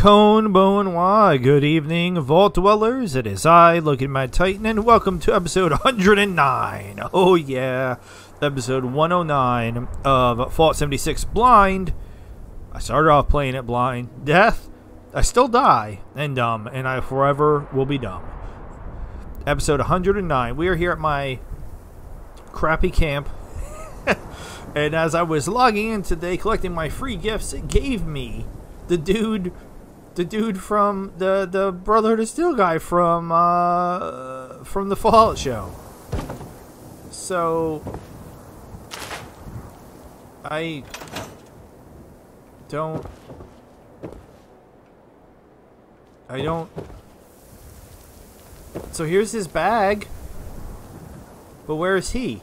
Cone Bonnois. Good evening, Vault Dwellers. It is I, Loki the Mad Titan, and welcome to episode 109. Oh, yeah. Episode 109 of Fallout 76 Blind. I started off playing it blind. Death. I still die and dumb, and I forever will be dumb. Episode 109. We are here at my crappy camp. and as I was logging in today, collecting my free gifts, it gave me the dude the dude from the the Brotherhood of Steel guy from uh from the Fallout show. So I don't I don't So here's his bag. But where is he?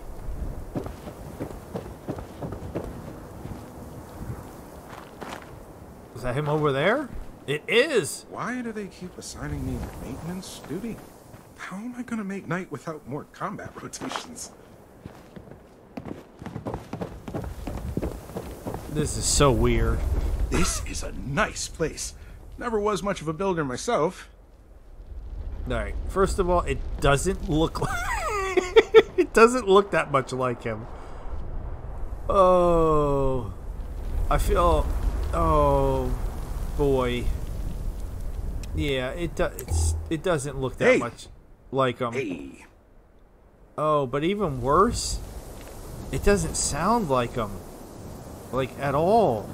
Is that him over there? It is! Why do they keep assigning me maintenance duty? How am I gonna make night without more combat rotations? This is so weird. This is a nice place. Never was much of a builder myself. Alright, first of all, it doesn't look like... it doesn't look that much like him. Oh... I feel... Oh... Boy. Yeah, it do, it's it doesn't look that Hey. much like him. Hey, Oh, but even worse, it doesn't sound like him. Like at all.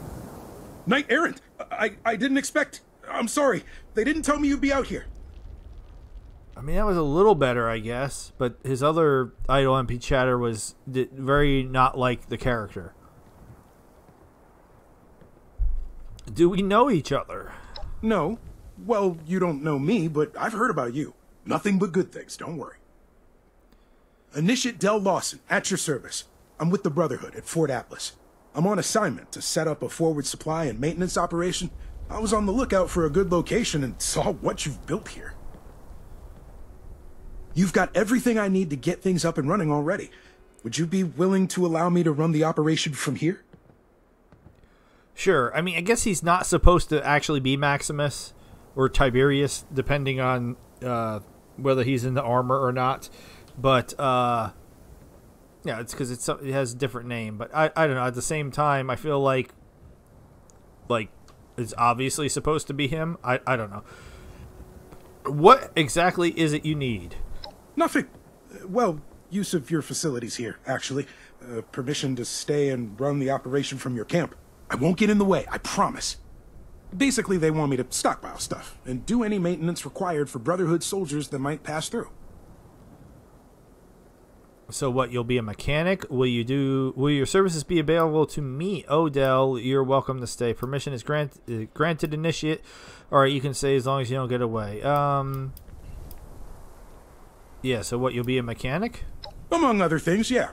Knight Errant! I, I didn't expect. I'm sorry. They didn't tell me you'd be out here. I mean, that was a little better, I guess, but his other idle MP chatter was very not like the character. Do we know each other? No. Well, you don't know me, but I've heard about you. Nothing but good things, don't worry. Initiate Dell Lawson, at your service. I'm with the Brotherhood at Fort Atlas. I'm on assignment to set up a forward supply and maintenance operation. I was on the lookout for a good location and saw what you've built here. You've got everything I need to get things up and running already. Would you be willing to allow me to run the operation from here? Sure. I mean, I guess he's not supposed to actually be Maximus or Tiberius, depending on uh, whether he's in the armor or not. But uh, yeah, it's because it's it has a different name. But I, I don't know. At the same time, I feel like like it's obviously supposed to be him. I, I don't know. What exactly is it you need? Nothing. Well, use of your facilities here, actually. Uh, permission to stay and run the operation from your camp. I won't get in the way, I promise. Basically, they want me to stockpile stuff and do any maintenance required for Brotherhood soldiers that might pass through. So what? You'll be a mechanic. Will you do? Will your services be available to me, Odell? You're welcome to stay. Permission is grant, uh, granted. Initiate. All right, you can stay as long as you don't get away. Um. Yeah. So what? You'll be a mechanic. Among other things, yeah.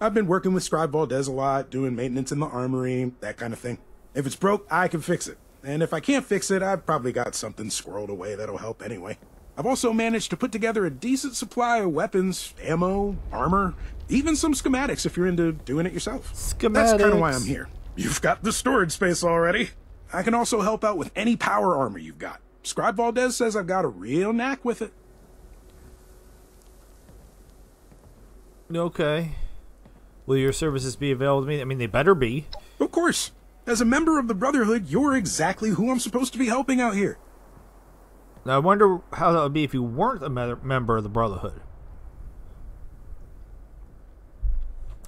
I've been working with Scribe Valdez a lot, doing maintenance in the armory, that kind of thing. If it's broke, I can fix it. And if I can't fix it, I've probably got something squirreled away that'll help anyway. I've also managed to put together a decent supply of weapons, ammo, armor, even some schematics if you're into doing it yourself. Schematics. That's kind of why I'm here. You've got the storage space already. I can also help out with any power armor you've got. Scribe Valdez says I've got a real knack with it. Okay. Will your services be available to me? I mean, they better be. Of course. As a member of the Brotherhood, you're exactly who I'm supposed to be helping out here. Now, I wonder how that would be if you weren't a member of the Brotherhood.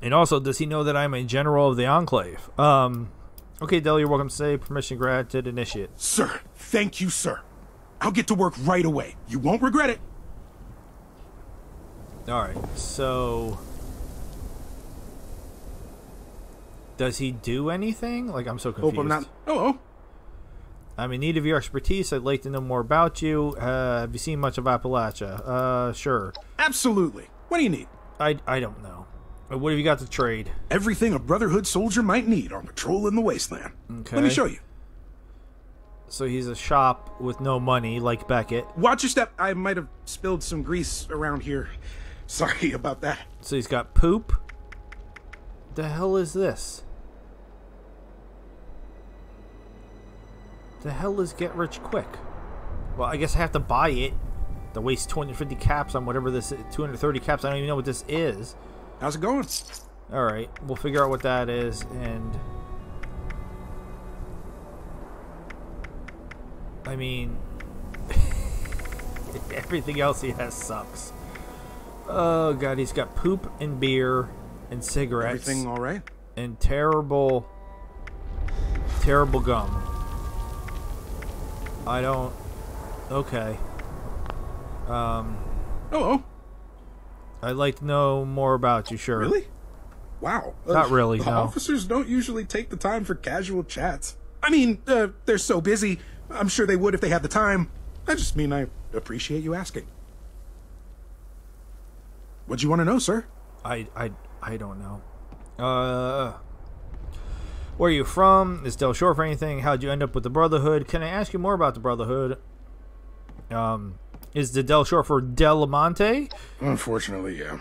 And also, does he know that I'm a general of the Enclave? Um. Okay, Dell, you're welcome to say permission granted. Initiate. Sir, thank you, sir. I'll get to work right away. You won't regret it. All right. So, does he do anything? Like, I'm so confused. Hope I'm not. Oh, I'm in need of your expertise. I'd like to know more about you. Uh, have you seen much of Appalachia? Uh, sure. absolutely. What do you need? I, I don't know. What have you got to trade? Everything a Brotherhood soldier might need on patrol in the wasteland. Okay. Let me show you. So he's a shop with no money, like Beckett. Watch your step. I might have spilled some grease around here. Sorry about that. So he's got poop. The hell is this? The hell is get rich quick? Well, I guess I have to buy it. To waste 250 caps on whatever this is, 230 caps. I don't even know what this is. How's it going? All right, we'll figure out what that is and. I mean, everything else he has sucks. Oh god, he's got poop and beer and cigarettes Everything all right? and terrible, terrible gum. I don't. Okay. Um, Hello. I'd like to know more about you. Sure. Really? Wow. Not really, The no. officers don't usually take the time for casual chats. I mean, uh, they're so busy. I'm sure they would if they had the time. I just mean I appreciate you asking. What do you want to know, sir? I I I don't know. Uh, where are you from? Is Del short for anything? How'd you end up with the Brotherhood? Can I ask you more about the Brotherhood? Um, is the Del short for Del Monte? Unfortunately, yeah.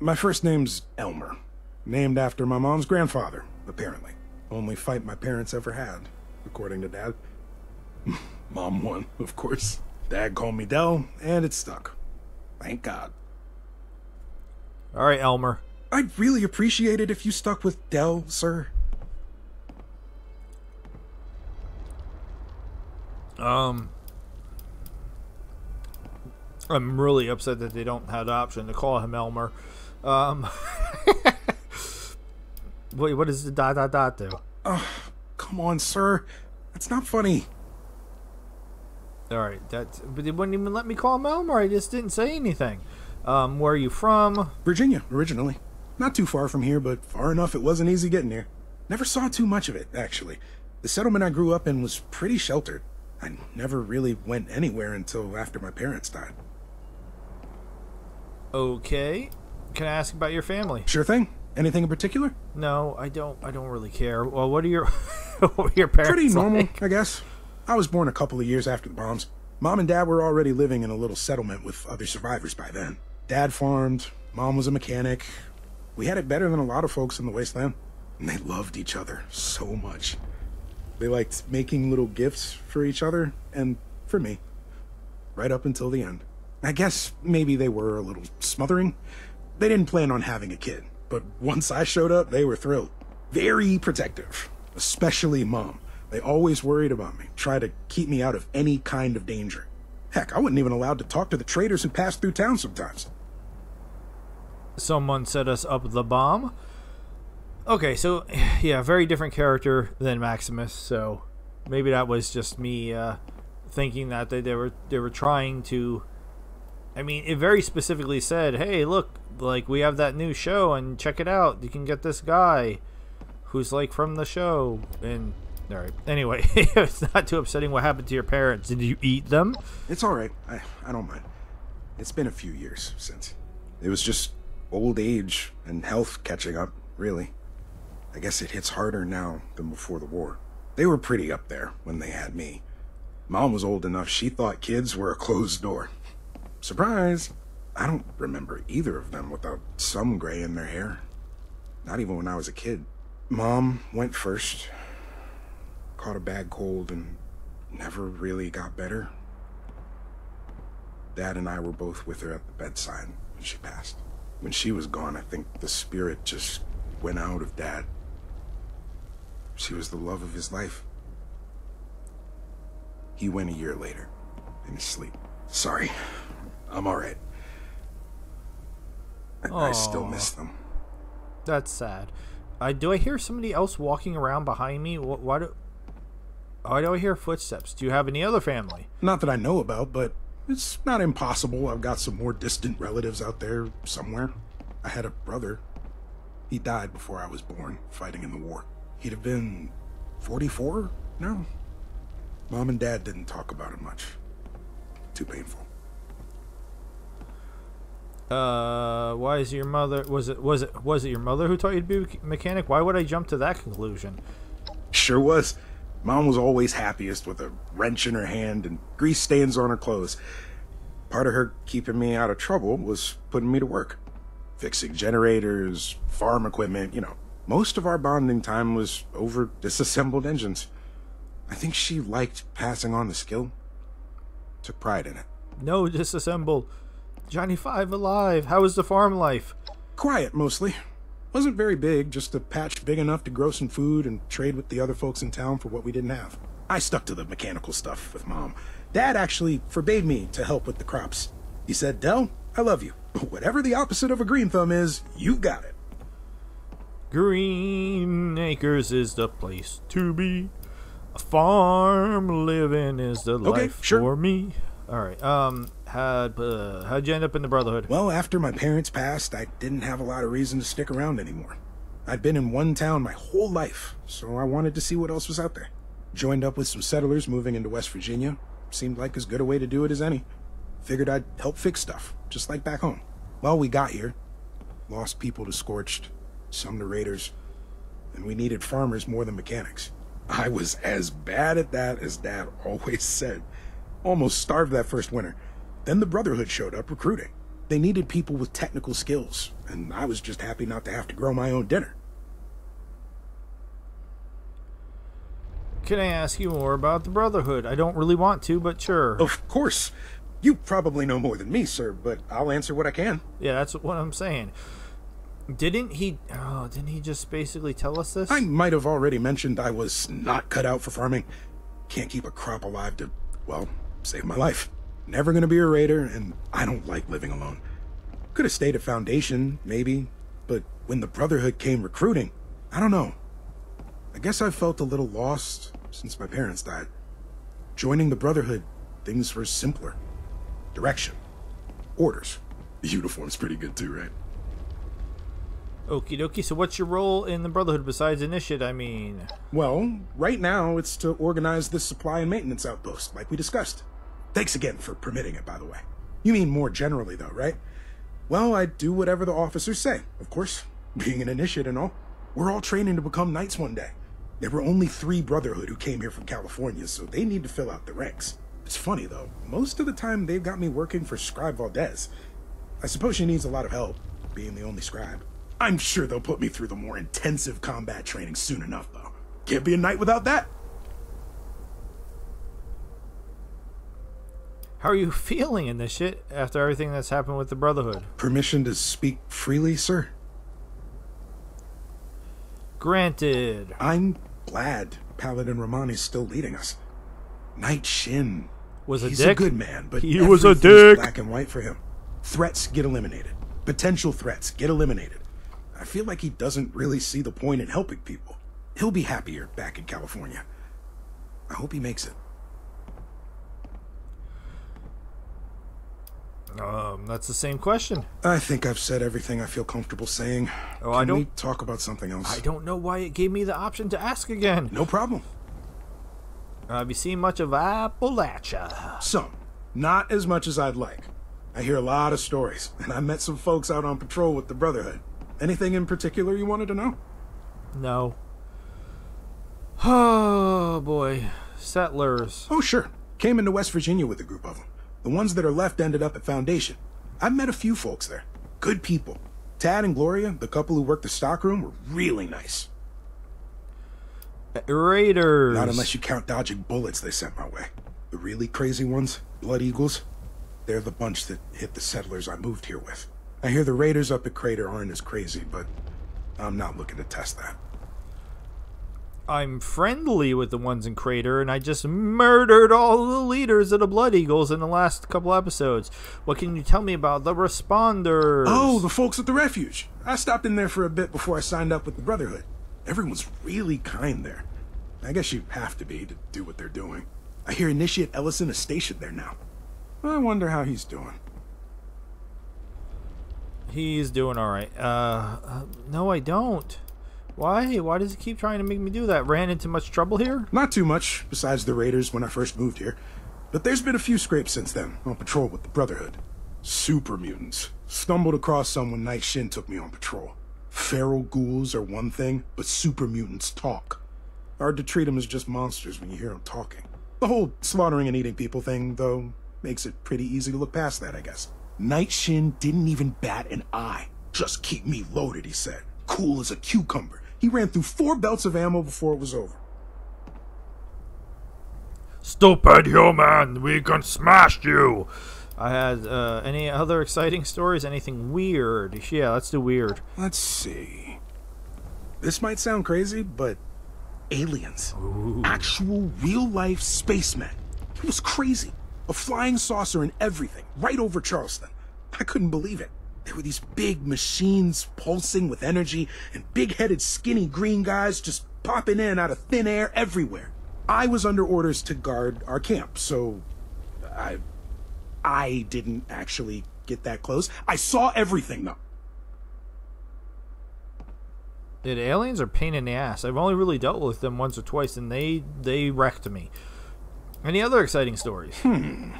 My first name's Elmer. Named after my mom's grandfather, apparently. Only fight my parents ever had, according to Dad. Mom won, of course. Dad called me Del, and it stuck. Thank God. All right, Elmer. I'd really appreciate it if you stuck with Dell, sir. Um, I'm really upset that they don't have the option to call him Elmer. Um, wait, what does the dot dot dot do? Come on, sir. That's not funny. All right, that but they wouldn't even let me call him Elmer. I just didn't say anything. Um, where are you from? Virginia, originally. Not too far from here, but far enough it wasn't easy getting here. Never saw too much of it, actually. The settlement I grew up in was pretty sheltered. I never really went anywhere until after my parents died. Okay. Can I ask about your family? Sure thing. Anything in particular? No, I don't. I don't really care. Well, what are your what are your parents? Pretty normal, like? I guess. I was born a couple of years after the bombs. Mom and dad were already living in a little settlement with other survivors by then. Dad farmed, mom was a mechanic. We had it better than a lot of folks in the wasteland. And they loved each other so much. They liked making little gifts for each other and for me. Right up until the end. I guess maybe they were a little smothering. They didn't plan on having a kid, but once I showed up, they were thrilled. Very protective, especially mom. They always worried about me, tried to keep me out of any kind of danger. Heck, I wasn't even allowed to talk to the traders who passed through town sometimes. Someone set us up the bomb. Okay, so yeah, very different character than Maximus. So maybe that was just me uh, thinking that they, they were they were trying to. I mean, it very specifically said, "Hey, look, like we have that new show, and check it out. You can get this guy, who's like from the show." And all right, anyway, it's not too upsetting. What happened to your parents? Did you eat them? It's all right. I, I don't mind. It's been a few years since. It was just old age and health catching up, really. I guess it hits harder now than before the war. They were pretty up there when they had me. Mom was old enough she thought kids were a closed door. Surprise! I don't remember either of them without some gray in their hair. Not even when I was a kid. Mom went first, caught a bad cold, and never really got better. Dad and I were both with her at the bedside when she passed. When she was gone, I think the spirit just went out of Dad. She was the love of his life. He went a year later, in his sleep. Sorry. I'm alright. I, I still miss them. That's sad. I do I hear somebody else walking around behind me? What, Why do why do I hear footsteps? Do you have any other family? Not that I know about, but it's not impossible. I've got some more distant relatives out there somewhere. I had a brother. He died before I was born, fighting in the war. He'd have been 44 now. Mom and Dad didn't talk about it much. Too painful. Uh, why is your mother? Was it was it was it your mother who taught you to be a mechanic? Why would I jump to that conclusion? Sure was. Mom was always happiest with a wrench in her hand and grease stains on her clothes. Part of her keeping me out of trouble was putting me to work. Fixing generators, farm equipment, you know. Most of our bonding time was over disassembled engines. I think she liked passing on the skill. Took pride in it. No, disassemble. Johnny Five alive. How is the farm life? Quiet, mostly. Wasn't very big, just a patch big enough to grow some food and trade with the other folks in town for what we didn't have. I stuck to the mechanical stuff with Mom. Dad actually forbade me to help with the crops. He said, Dell, I love you, but whatever the opposite of a green thumb is, you got it. Green Acres is the place to be. A farm living is the Okay, life sure. for me. All right. Um. How'd uh, how'd you end up in the Brotherhood? Well, after my parents passed, I didn't have a lot of reason to stick around anymore. I'd been in one town my whole life, so I wanted to see what else was out there. Joined up with some settlers moving into West Virginia. Seemed like as good a way to do it as any. Figured I'd help fix stuff, just like back home. Well, we got here. Lost people to scorched, some to raiders, and we needed farmers more than mechanics. I was as bad at that as Dad always said. Almost starved that first winter. Then the Brotherhood showed up recruiting. They needed people with technical skills, and I was just happy not to have to grow my own dinner. Can I ask you more about the Brotherhood? I don't really want to, but sure. Of course. You probably know more than me, sir, but I'll answer what I can. Yeah, that's what I'm saying. Didn't he? Oh, didn't he just basically tell us this? I might have already mentioned I was not cut out for farming. Can't keep a crop alive to, well, save my life. Never gonna be a raider, and I don't like living alone. Could have stayed at Foundation, maybe, but when the Brotherhood came recruiting, I don't know. I guess I felt a little lost since my parents died. Joining the Brotherhood, things were simpler. Direction. Orders. The uniform's pretty good too, right? Okie dokie. So, what's your role in the Brotherhood besides initiate? I mean, Well, right now it's to organize this supply and maintenance outpost, like we discussed. Thanks again for permitting it, by the way. You mean more generally, though, right? Well, I do whatever the officers say, of course, being an initiate and all. We're all training to become knights one day. There were only three Brotherhood who came here from California, so they need to fill out the ranks. It's funny, though. Most of the time, they've got me working for Scribe Valdez. I suppose she needs a lot of help, being the only scribe. I'm sure they'll put me through the more intensive combat training soon enough, though. Can't be a knight without that. how are you feeling in this shit after everything that's happened with the Brotherhood? Permission to speak freely, sir? Granted. I'm glad Paladin Rahmani's still leading us. Knight Shin. Was a He's dick? a good man, but He was a dick. black and white for him. Threats get eliminated. Potential threats get eliminated. I feel like he doesn't really see the point in helping people. He'll be happier back in California. I hope he makes it. Um, that's the same question. I think I've said everything I feel comfortable saying. Oh, I Can we don't- talk about something else? I don't know why it gave me the option to ask again. No problem. Uh, have you seen much of Appalachia? Some. Not as much as I'd like. I hear a lot of stories, and I met some folks out on patrol with the Brotherhood. Anything in particular you wanted to know? No. Oh boy, settlers. Oh, sure. Came into West Virginia with a group of them. The ones that are left ended up at Foundation. I've met a few folks there. Good people. Tad and Gloria, the couple who worked the stockroom, were really nice. Uh, Raiders. Not unless you count dodging bullets they sent my way. The really crazy ones, Blood Eagles, they're the bunch that hit the settlers I moved here with. I hear the raiders up at Crater aren't as crazy, but I'm not looking to test that. I'm friendly with the ones in Crater, and I just murdered all the leaders of the Blood Eagles in the last couple episodes. What can you tell me about the responders? Oh, the folks at the refuge. I stopped in there for a bit before I signed up with the Brotherhood. Everyone's really kind there. I guess you have to be to do what they're doing. I hear Initiate Ellison is stationed there now. I wonder how he's doing. He's doing all right. Uh, uh, no, I don't. Why? Why does he keep trying to make me do that? Ran into much trouble here? Not too much, besides the raiders when I first moved here. But there's been a few scrapes since then, on patrol with the Brotherhood. Super mutants. Stumbled across some when Knight Shin took me on patrol. Feral ghouls are one thing, but super mutants talk. Hard to treat them as just monsters when you hear them talking. The whole slaughtering and eating people thing, though, makes it pretty easy to look past that, I guess. Knight Shin didn't even bat an eye. Just keep me loaded, he said. Cool as a cucumber. He ran through four belts of ammo before it was over. Stupid human, we can smash you. I had uh, any other exciting stories? Anything weird? Yeah, let's do weird. Let's see. This might sound crazy, but aliens. Actual real life spacemen. It was crazy. A flying saucer and everything, right over Charleston. I couldn't believe it. There were these big machines pulsing with energy and big headed, skinny green guys just popping in out of thin air everywhere. I was under orders to guard our camp, so I I didn't actually get that close. I saw everything though. Did aliens are pain in the ass. I've only really dealt with them once or twice, and they they wrecked me. Any other exciting stories? Hmm.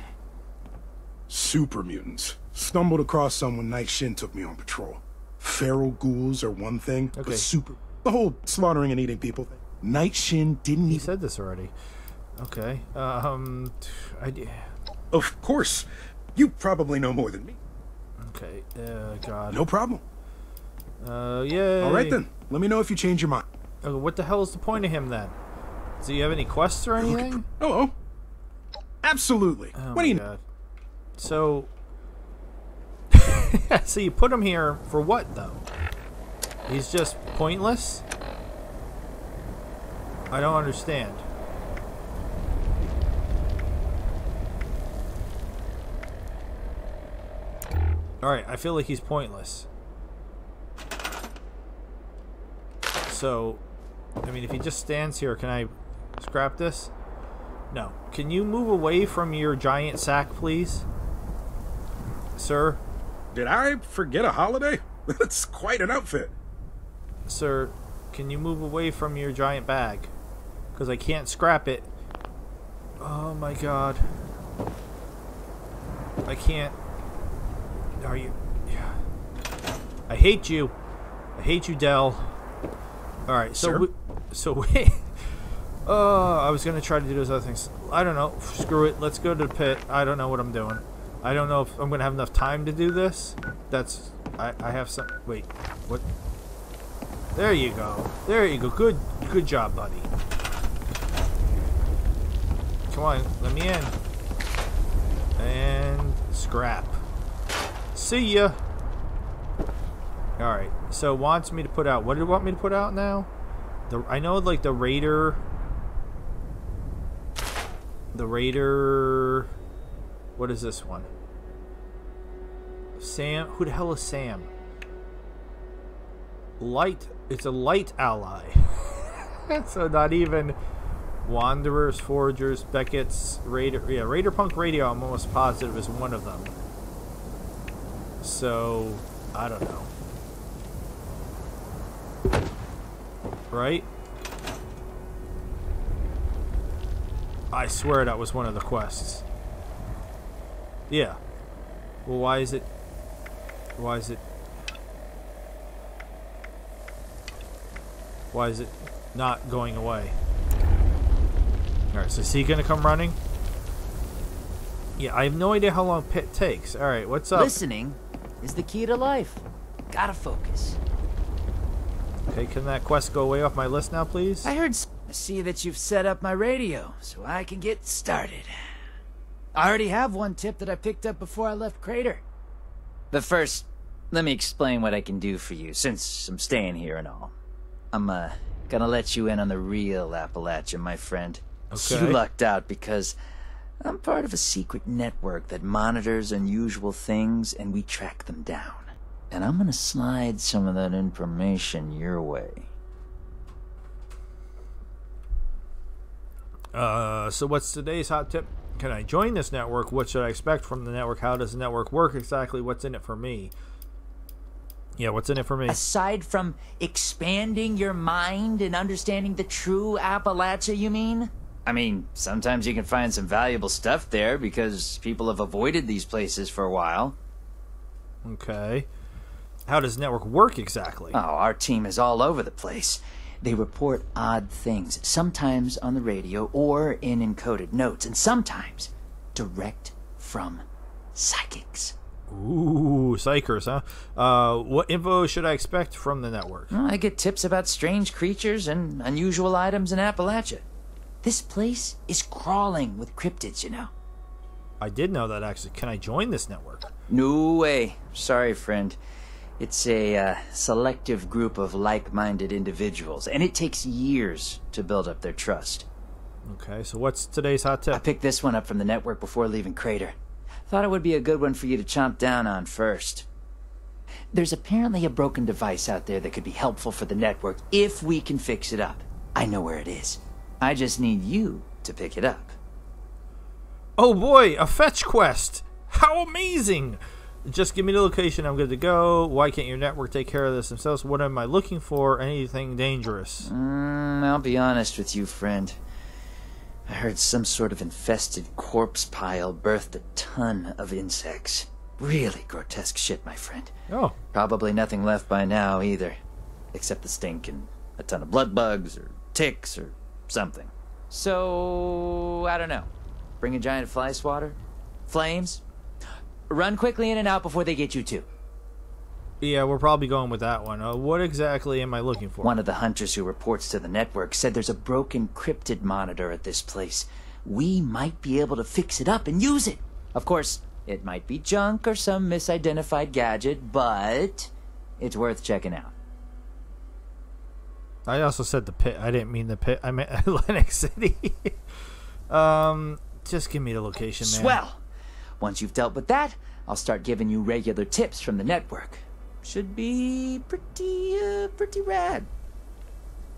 Super mutants. Stumbled across some when Knight Shin took me on patrol. Feral ghouls are one thing, Okay. but super. The whole slaughtering and eating people thing. Knight Shin didn't He said this already. Okay. Um. I. Of course. You probably know more than me. Okay. Uh. God. No problem. Uh. Yeah. All right then. Let me know if you change your mind. Uh, what the hell is the point of him then? Do you have any quests or anything? Oh, oh. Absolutely. Oh what do you god. So. so you put him here for what though? He's just pointless. I don't understand. All right, I feel like he's pointless. So, I mean, if he just stands here, can I scrap this? No. Can you move away from your giant sack, please? Sir? Did I forget a holiday? That's quite an outfit. Sir, can you move away from your giant bag? Because I can't scrap it. Oh my god. I can't. Are you. Yeah. I hate you. I hate you, Dell. Alright, so. Sir? We, so wait. Oh, I was gonna try to do those other things. I don't know. Screw it. Let's go to the pit. I don't know what I'm doing. I don't know if I'm gonna have enough time to do this. That's. I, I have some. Wait. What? There you go. There you go. Good good job, buddy. Come on, let me in. And scrap. See ya. Alright, so wants me to put out what did it want me to put out now? The I know like the Raider the Raider what is this one? Sam who the hell is Sam? light it's a light ally so not even wanderers foragers beckett's raider yeah raider punk radio i'm almost positive is one of them so i don't know right i swear that was one of the quests yeah well why is it why is it Why is it not going away? Alright, so is he gonna come running? Yeah, I have no idea how long pit takes. Alright, what's up? Listening is the key to life. Gotta focus. Okay, can that quest go away off my list now, please? I heard. S- I see that you've set up my radio, so I can get started. I already have one tip that I picked up before I left Crater. But first, let me explain what I can do for you, since I'm staying here and all. I'm, uh, gonna let you in on the real Appalachia, my friend. Okay. You lucked out because I'm part of a secret network that monitors unusual things and we track them down. And I'm gonna slide some of that information your way. Uh, so what's today's hot tip? Can I join this network? What should I expect from the network? How does the network work exactly? What's in it for me? Yeah, what's in it for me? Aside from expanding your mind and understanding the true Appalachia, you mean? I mean, sometimes you can find some valuable stuff there because people have avoided these places for a while. Okay. How does the network work exactly? Oh, our team is all over the place. They report odd things, sometimes on the radio or in encoded notes, and sometimes direct from psychics. Ooh, psychers, huh? Uh, what info should I expect from the network? Well, I get tips about strange creatures and unusual items in Appalachia. This place is crawling with cryptids, you know. I did know that actually. Can I join this network? No way. Sorry, friend. It's a uh, selective group of like minded individuals, and it takes years to build up their trust. Okay, so what's today's hot tip? I picked this one up from the network before leaving Crater. Thought it would be a good one for you to chomp down on first. There's apparently a broken device out there that could be helpful for the network if we can fix it up. I know where it is. I just need you to pick it up. Oh boy, a fetch quest! How amazing! Just give me the location, I'm good to go. Why can't your network take care of this themselves? What am I looking for? Anything dangerous? Mm, I'll be honest with you, friend. I heard some sort of infested corpse pile birthed a ton of insects. Really grotesque shit, my friend. Oh, Probably nothing left by now either, except the stink and a ton of blood bugs or ticks or something. So, I don't know. Bring a giant fly swatter? Flames? Run quickly in and out before they get you too. yeah, we're probably going with that one. Uh, what exactly am I looking for? One of the hunters who reports to the network said there's a broken cryptid monitor at this place. We might be able to fix it up and use it. Of course, it might be junk or some misidentified gadget, but it's worth checking out. I also said the pit. I didn't mean the pit. I meant Atlantic City. um, just give me the location, man. Swell! Once you've dealt with that, I'll start giving you regular tips from the network. Should be pretty, uh, pretty rad.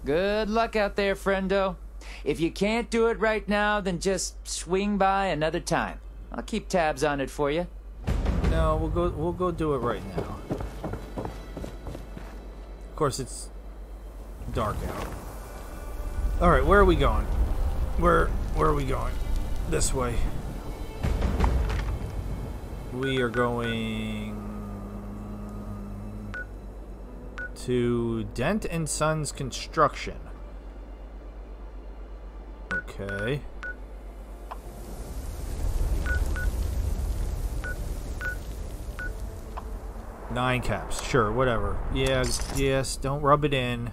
Good luck out there, friendo. If you can't do it right now, then just swing by another time. I'll keep tabs on it for you. No, we'll go. We'll go do it right now. Of course, it's dark out. All right, where are we going? Where Where are we going? This way. We are going to Dent and Sons Construction. Okay. Nine caps, sure, whatever. Yeah, yes, don't rub it in.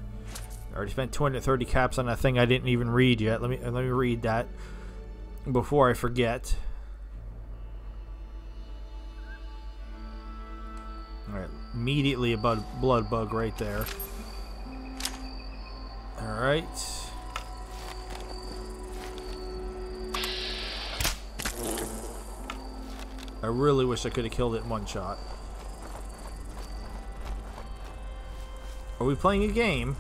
I already spent 230 caps on a thing I didn't even read yet. Let me let me read that before I forget. Immediately a blood bug right there. All right. I really wish I could have killed it in one shot. Are we playing a game?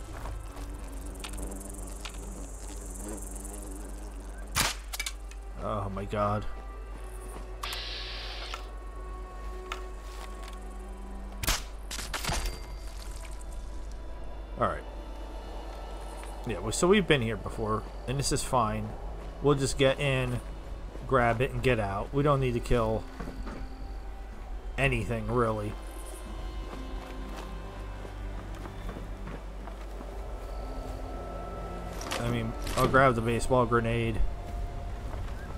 Oh my god. Yeah, well, so we've been here before, and this is fine. We'll just get in, grab it, and get out. We don't need to kill anything, really. I mean, I'll grab the baseball grenade.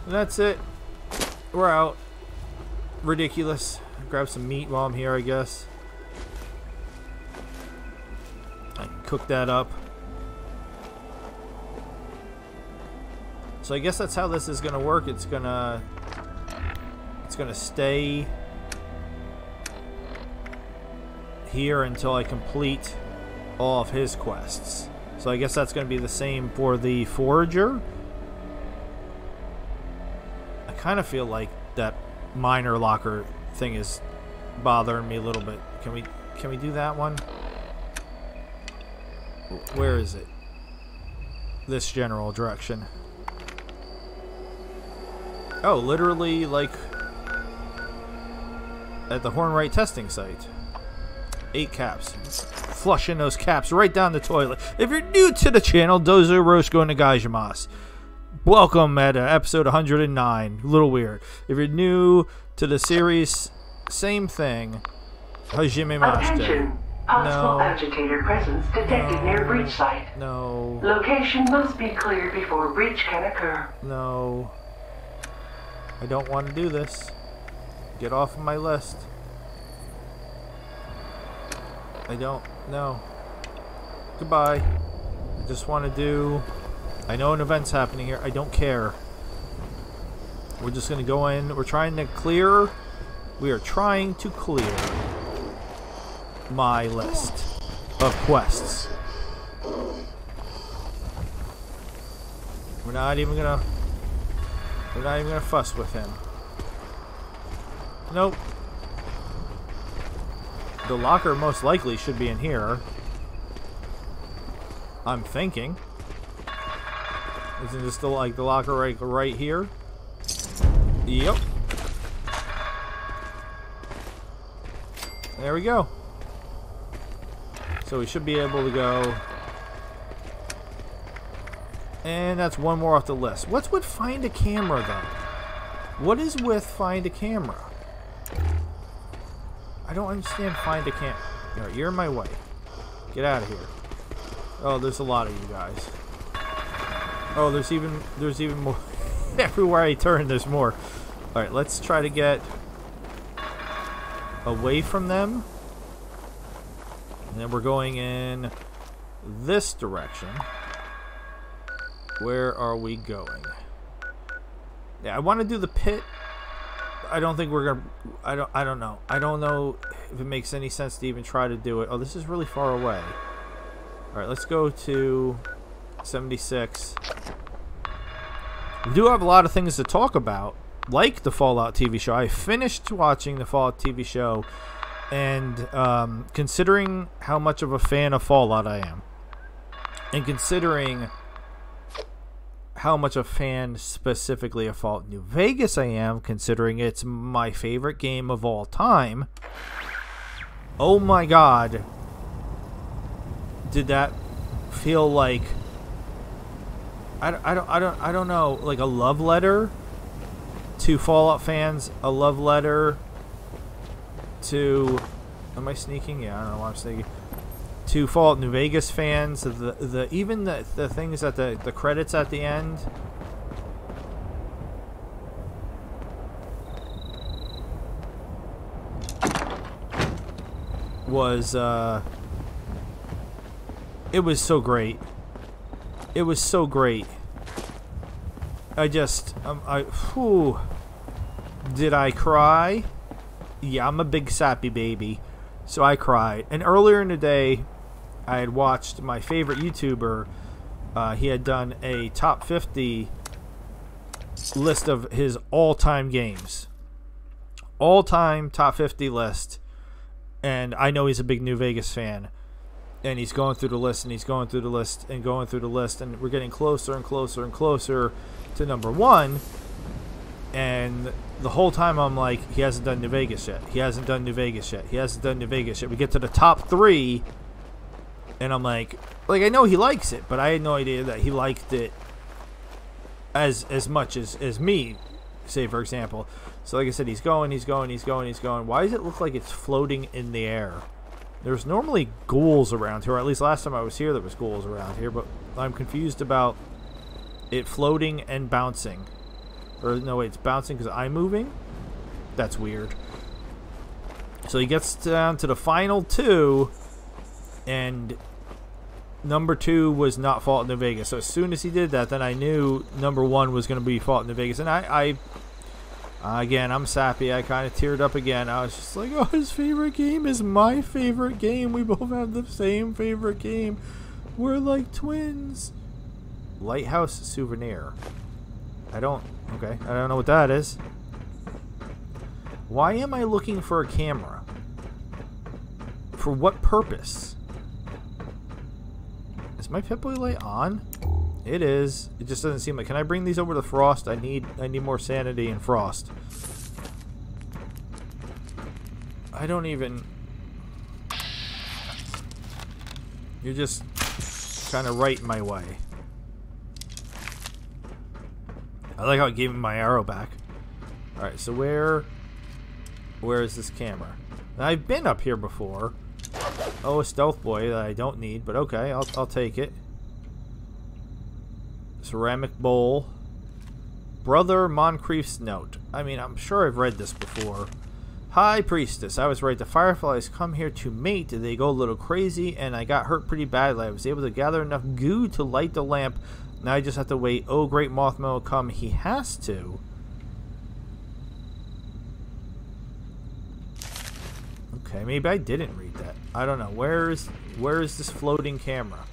And that's it. We're out. Ridiculous. Grab some meat while I'm here, I guess. I can cook that up. So I guess that's how this is gonna work. It's gonna it's gonna stay here until I complete all of his quests. So I guess that's going to be the same for the forager. I kind of feel like that miner locker thing is bothering me a little bit. Can we can we do that one? Where is it? This general direction. Oh, literally like at the Hornwright testing site. Eight caps flushing those caps right down the toilet. If you're new to the channel, Dozo Rosco Nagajimas. Welcome at uh, episode 109. A little weird. If you're new to the series, same thing. Hajime. Attention! Possible No. agitator presence detected near breach site. No, Location must be cleared before breach can occur. no. I don't want to do this. Get off of my list. I don't. No. Goodbye. I just want to do I know an event's happening here. I don't care. We're just gonna go in. We're trying to clear. We are trying to clear my list of quests. We're not even gonna. We're not even gonna fuss with him. Nope. The locker most likely should be in here. I'm thinking. Isn't this the like the locker right right here? Yep. There we go. So we should be able to go. And that's one more off the list. What's with find a camera though? What is with find a camera? I don't understand find a camera. Right, you're in my way. Get out of here. Oh, there's a lot of you guys. Oh, there's even there's even more. Everywhere I turn, there's more. All right, let's try to get away from them. And then we're going in this direction. Where are we going? Yeah, I want to do the pit. I don't think we're gonna. I don't. I don't know. I don't know if it makes any sense to even try to do it. Oh, this is really far away. All right, let's go to 76. We do have a lot of things to talk about, like the Fallout TV show. I finished watching the Fallout TV show, and um, considering how much of a fan of Fallout I am, and considering how much a fan specifically of Fallout New Vegas I am, considering it's my favorite game of all time. Oh my god. Did that feel like I, I don't I don't I don't know like a love letter to Fallout fans, a love letter to am I sneaking? Yeah, I don't know why I'm sneaking. To Fallout New Vegas fans, the the even the the things at the the credits at the end. Was uh it was so great. It was so great. I just, um, I, whew. Did I cry? Yeah, I'm a big sappy baby. So I cried. And earlier in the day, I had watched my favorite YouTuber. Uh, he had done a top 50 list of his all time games. All time top 50 list. And I know he's a big New Vegas fan and he's going through the list and he's going through the list and going through the list and we're getting closer and closer and closer to number one and the whole time i'm like he hasn't done new vegas yet he hasn't done new vegas yet he hasn't done new vegas yet we get to the top three and i'm like like i know he likes it but i had no idea that he liked it as as much as as me say for example so like i said he's going he's going he's going he's going why does it look like it's floating in the air there's normally ghouls around here, or at least last time I was here there was ghouls around here, but I'm confused about it floating and bouncing. Or no, wait, it's bouncing because I'm moving? That's weird. So he gets down to the final two, and number two was not Fallout New Vegas. So as soon as he did that, then I knew number one was going to be Fallout New Vegas. And I, I again, I'm sappy. I kind of teared up again. I was just like, oh, his favorite game is my favorite game. We both have the same favorite game. We're like twins. Lighthouse souvenir. I don't. Okay, I don't know what that is. Why am I looking for a camera? For what purpose? My Pip-Boy light on? It is. It just doesn't seem like. Can I bring these over to Frost? I need. I need more sanity and Frost. I don't even. You're just kind of right in my way. I like how it gave me my arrow back. Alright, so where... Where is this camera? I've been up here before. Oh, a stealth boy that I don't need, but okay, I'll, I'll take it. Ceramic bowl. Brother Moncrief's note. I mean, I'm sure I've read this before. High Priestess, I was right. The fireflies come here to mate. They go a little crazy, and I got hurt pretty badly. I was able to gather enough goo to light the lamp Now I just have to wait. Oh, great Mothman come. He has to. Okay, maybe I didn't read that. I don't know. Where is where is this floating camera?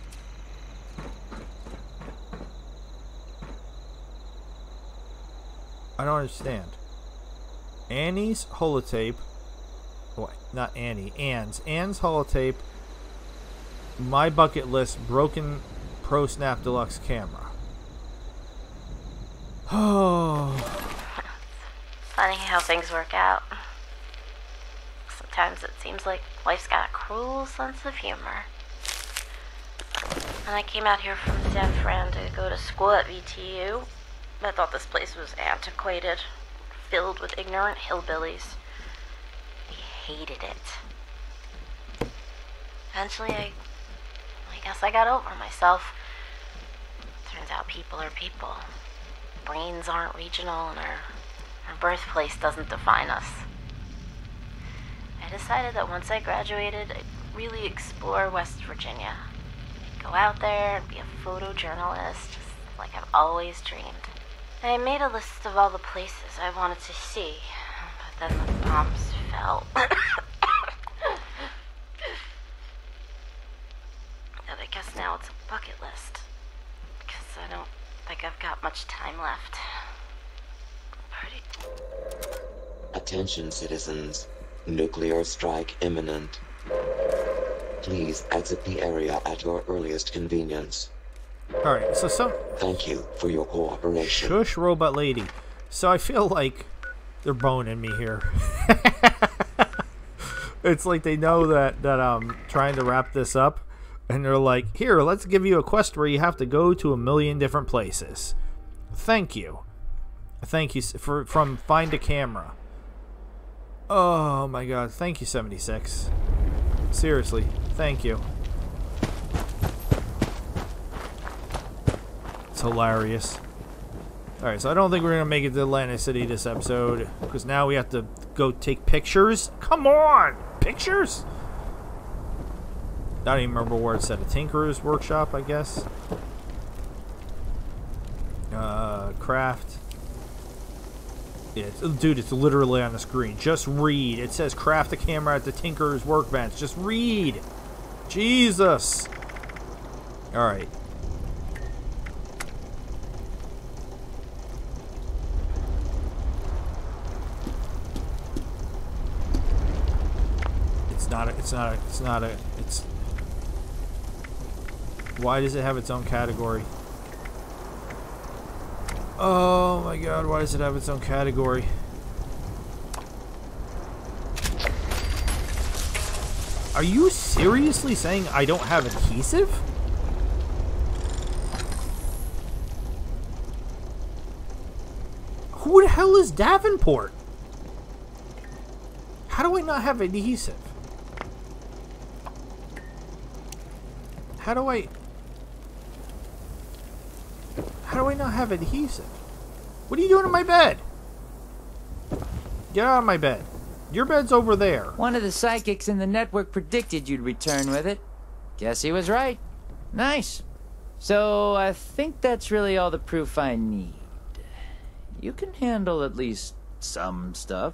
I don't understand. Annie's holotape. What? Not Annie. Anne's. Anne's holotape. My bucket list. Broken Pro Snap Deluxe camera. Oh. Funny how things work out. Sometimes it seems like life's got a cruel sense of humor. When I came out here from San Fran to go to school at VTU, I thought this place was antiquated, filled with ignorant hillbillies. I hated it. Eventually, I, I guess I got over myself. Turns out people are people. Brains aren't regional, and our, our birthplace doesn't define us. I decided that once I graduated, I'd really explore West Virginia. I'd go out there and be a photojournalist, just like I've always dreamed. I made a list of all the places I wanted to see, but then the bombs fell. and I guess now it's a bucket list. Because I don't think I've got much time left. Attention citizens. Nuclear strike imminent. Please exit the area at your earliest convenience. Alright, so some. Thank you for your cooperation. Shush, robot lady. So I feel like they're boning me here. it's like they know that that I'm trying to wrap this up, and they're like, "Here, let's give you a quest where you have to go to a million different places." Thank you, thank you for from find a camera. Oh my god, thank you, seventy six. Seriously, thank you. It's hilarious. Alright, so I don't think we're going to make it to Atlantic City this episode. Because now we have to go take pictures. Come on! Pictures? I don't even remember where it said. A Tinkerer's Workshop, I guess. Uh, craft. It's- dude, it's literally on the screen. Just read. It says craft a camera at the Tinker's Workbench. Just read. Jesus. Alright. It's not a, it's not a, it's not a, it's... Why does it have its own category? Oh my god, why does it have its own category? Are you seriously saying I don't have adhesive? Who the hell is Davenport? How do I not have adhesive? How do I... How do I not have adhesive? What are you doing in my bed? Get out of my bed. Your bed's over there. One of the psychics in the network predicted you'd return with it. Guess he was right. Nice. So I think that's really all the proof I need. You can handle at least some stuff.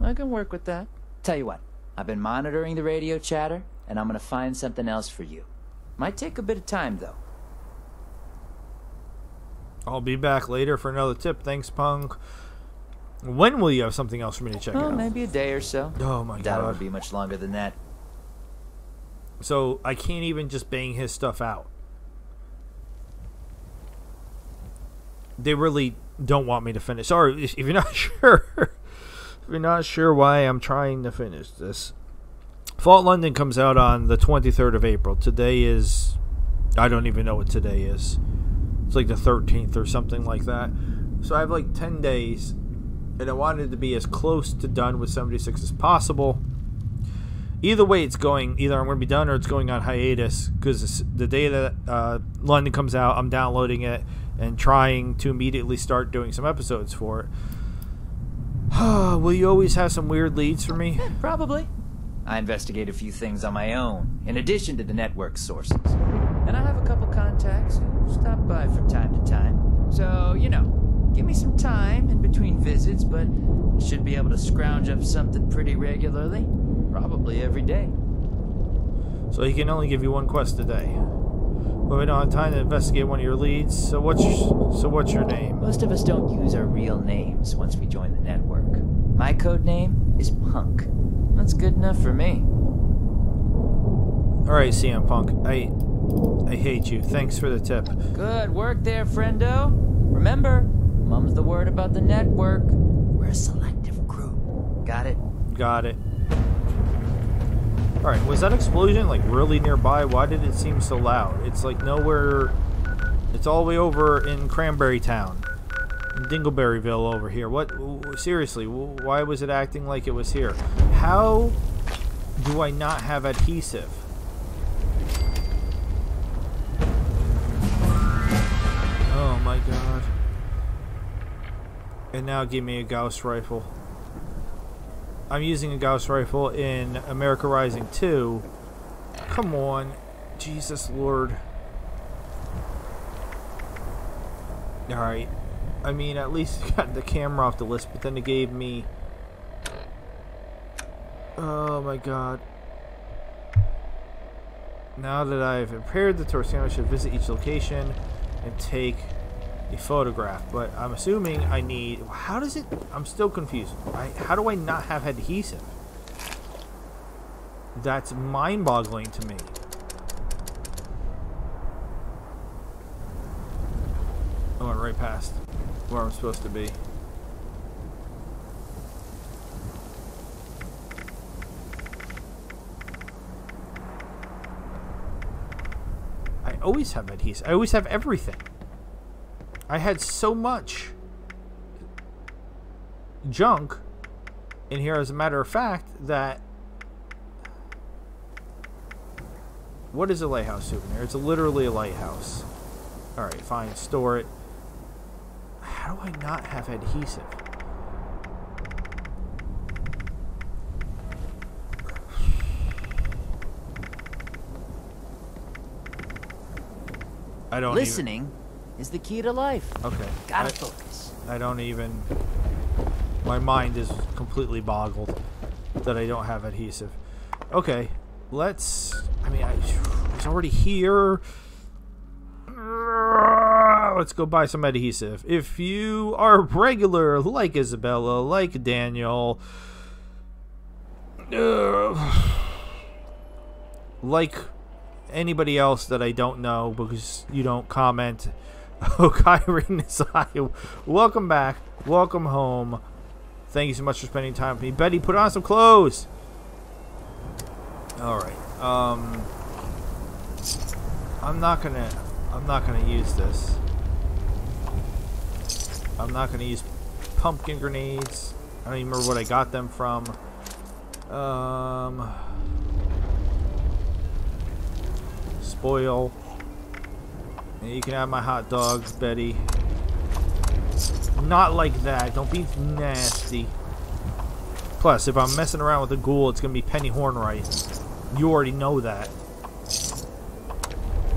I can work with that. Tell you what, I've been monitoring the radio chatter, and I'm gonna find something else for you. Might take a bit of time, though. I'll be back later for another tip. Thanks, Punk. When will you have something else for me to check Oh, out? maybe a day or so. Oh my it god. would be much longer than that. So I can't even just bang his stuff out. They really don't want me to finish. Sorry, if if you're not sure, if you're not sure why I'm trying to finish this. Fallout London comes out on the 23rd of April. Today is, I don't even know what today is. It's like the 13th or something like that. So I have like 10 days, and I wanted to be as close to done with 76 as possible either way it's going either i'm going to be done or it's going on hiatus because the day that uh, london comes out i'm downloading it and trying to immediately start doing some episodes for it will you always have some weird leads for me Probably. I investigate a few things on my own, in addition to the network sources. And I have contacts who stop by from time to time. So, you know, give me some time in between visits, but I should be able to scrounge up something pretty regularly. Probably every day. So he can only give you one quest a day. But we don't have time to investigate one of your leads. So what's your, so what's your name? Most of us don't use our real names once we join the network. My code name is Punk. That's good enough for me. All right, CM Punk. I I hate you. Thanks for the tip. Good work there, friendo. Remember, mum's the word about the network. We're a selective crew. Got it? Got it. All right, was that explosion like really nearby? Why did it seem so loud? It's like nowhere. It's all the way over in Cranberry Town, Dingleberryville over here. What? Seriously, why was it acting like it was here? How do I not have adhesive? My god. And now give me a Gauss rifle. I'm using a Gauss rifle in America Rising 2. Come on. Jesus Lord. Alright. I mean, at least got the camera off the list, but then it gave me... Oh my god. Now that I've prepared the Torsano, I should visit each location and take a photograph. But I'm assuming I need... How does it... I'm still confused. I, how do I not have adhesive? That's mind-boggling to me. I went right past where I'm supposed to be. I always have adhesive. I always have everything. I had so much junk in here, as a matter of fact, that. What is a lighthouse souvenir? It's literally a lighthouse. Alright, fine. Store it. How do I not have adhesive? I don't Listening even... is the key to life. Okay. Gotta I, focus. I don't even... My mind is completely boggled that I don't have adhesive. Okay, let's... I mean, I, it's already here. Let's go buy some adhesive. If you are regular, like Isabella, like Daniel, uh, like anybody else that I don't know because you don't comment. Oh, Kyrie welcome back. Welcome home. Thank you so much for spending time with me. Betty, put on some clothes. All right. Um, I'm not gonna. I'm not gonna use this. I'm not gonna use pumpkin grenades. I don't even remember what I got them from. Um. spoil. You can have my hot dogs, Betty. Not like that. Don't be nasty. Plus, if I'm messing around with a ghoul, it's going to be Penny Hornwright. You already know that.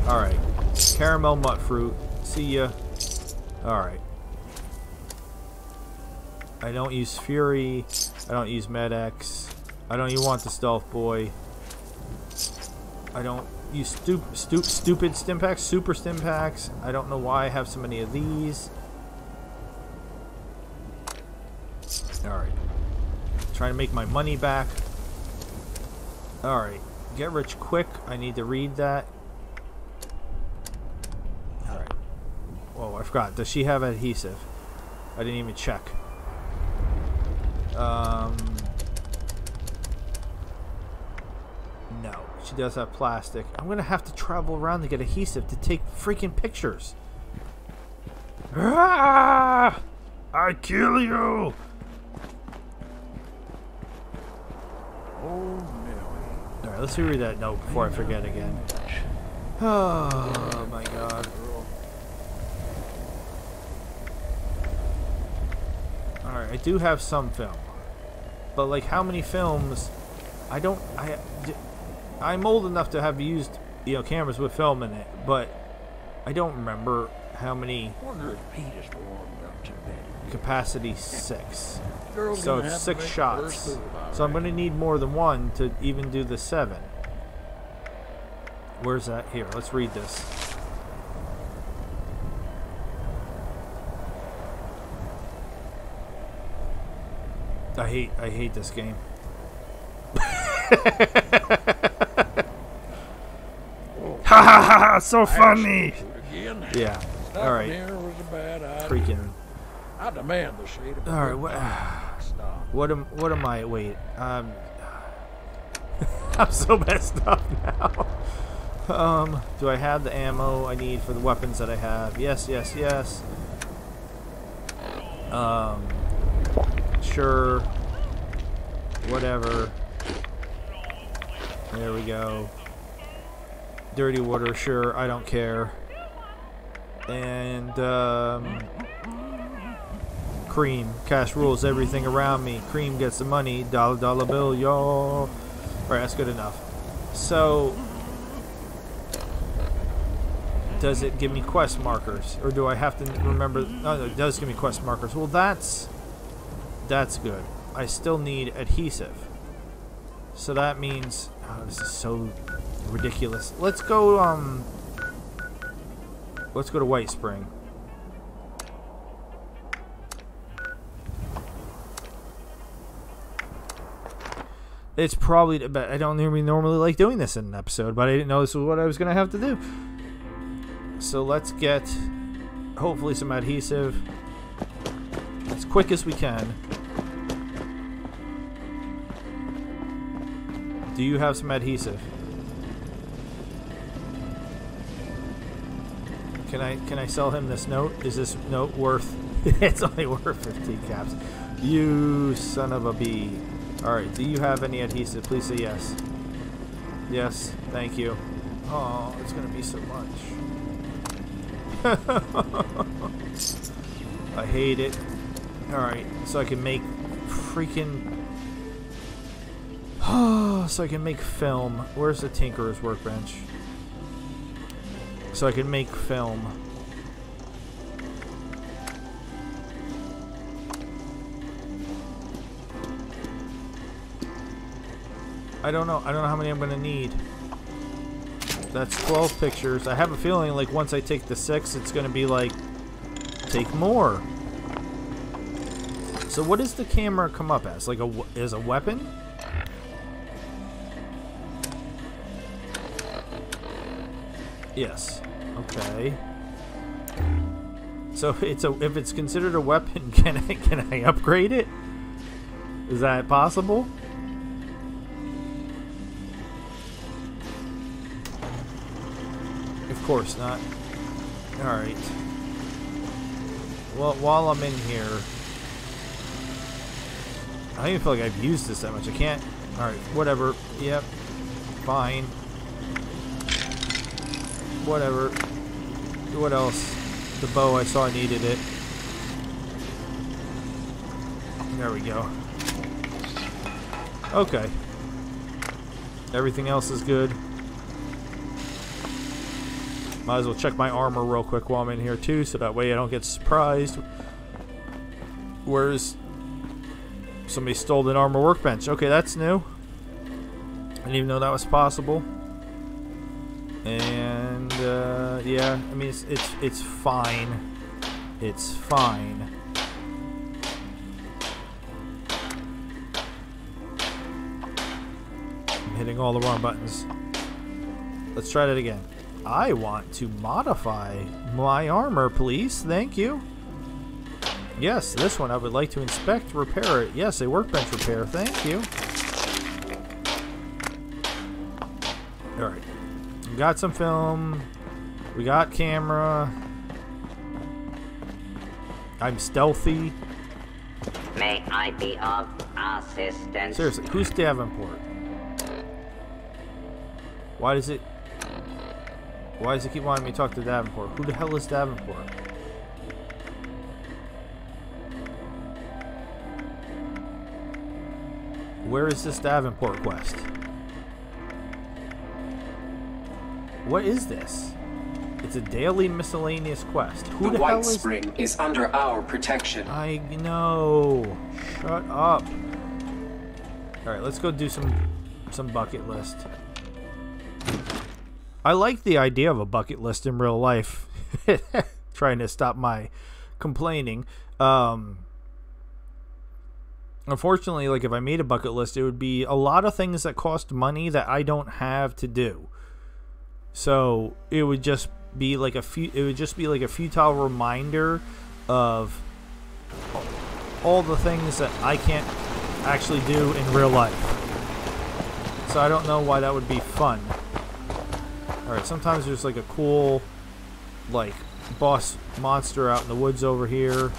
Alright. Caramel Mutt Fruit. See ya. Alright. I don't use Fury. I don't use Med-X. I don't even want the Stealth Boy. I don't use stu stu stupid stim packs, super stim packs. I don't know why I have so many of these. Alright. Trying to make my money back. Alright. Get rich quick. I need to read that. Alright. Whoa, I forgot. Does she have adhesive? I didn't even check. Um... No, she does have plastic. I'm gonna have to travel around to get adhesive to take freaking pictures. Ah! I kill you! Oh, Alright, let's reread that note before I forget again. Oh my god. Alright, I do have some film. But like how many films I don't I I'm old enough to have used, you know, cameras with film in it, but I don't remember how many Wonder if Pete is warmed up to bed. capacity six. So it's six shots. first move, I So I'm going to need more than one to even do the seven. Where's that? Here, let's read this. I hate I hate this game. Ha ha ha ha! So funny. Yeah. All right. here a bad idea. Freaking. I demand the shade of All right. What? What am what am I? Wait. Um I'm so messed up now. Um do I have the ammo I need for the weapons that I have? Yes, yes, yes. Um sure. Whatever. There we go. Dirty water, sure, I don't care. And um Cream. Cash rules everything around me. Cream gets the money. Dollar dollar bill, y'all. Alright, that's good enough. So does it give me quest markers? Or do I have to remember no, no, it does give me quest markers. Well that's that's good. I still need adhesive. So that means oh, this is so ridiculous. Let's go um let's go to White Spring. It's probably, I don't really normally like doing this in an episode, but I didn't know this was what I was going to have to do. So let's get, hopefully, some adhesive as quick as we can. Do you have some adhesive? Can I can I sell him this note? Is this note worth? it's only worth 15 caps. You son of a bee. All right. Do you have any adhesive? Please say yes. Yes. Thank you. Oh, it's gonna be so much. I hate it. All right. So I can make freaking. so I can make film. Where's the Tinkerer's workbench? So I can make film. I don't know. I don't know how many I'm gonna need. That's 12 pictures. I have a feeling like once I take the six, it's gonna be like take more. So what does the camera come up as? Like a, as a weapon? Yes. Okay. So it's a if it's considered a weapon, can I can I upgrade it? Is that possible? Of course not. Alright. Well, while I'm in here... I don't even feel like I've used this that much. I can't... Alright, whatever. Yep. Fine. Whatever. What else? The bow, I saw I needed it. There we go. Okay. Everything else is good. Might as well check my armor real quick while I'm in here too, so that way I don't get surprised. Where's somebody stole an armor workbench? Okay, that's new. I didn't even know that was possible. And uh, yeah, I mean it's it's it's fine. It's fine. I'm hitting all the wrong buttons. Let's try that again. I want to modify my armor, please. Thank you. Yes, this one I would like to inspect, repair it. Yes, a workbench repair. Thank you. Alright. We got some film. We got camera. I'm stealthy. May I be of assistance? Seriously, who's Davenport? Why does it... Why does it keep wanting me to talk to Davenport? Who the hell is Davenport? Where is this Davenport quest? What is this? It's a daily miscellaneous quest. Who the the, hell White is Spring is under our protection. I know. Shut up. All right, let's go do some some bucket list. I like the idea of a bucket list in real life. Trying to stop my complaining. Um, unfortunately, like if I made a bucket list, it would be a lot of things that cost money that I don't have to do. So it would just be like a few. It would just be like a futile reminder of all the things that I can't actually do in real life. So I don't know why that would be fun. Alright, sometimes there's like a cool, like, boss monster out in the woods over here.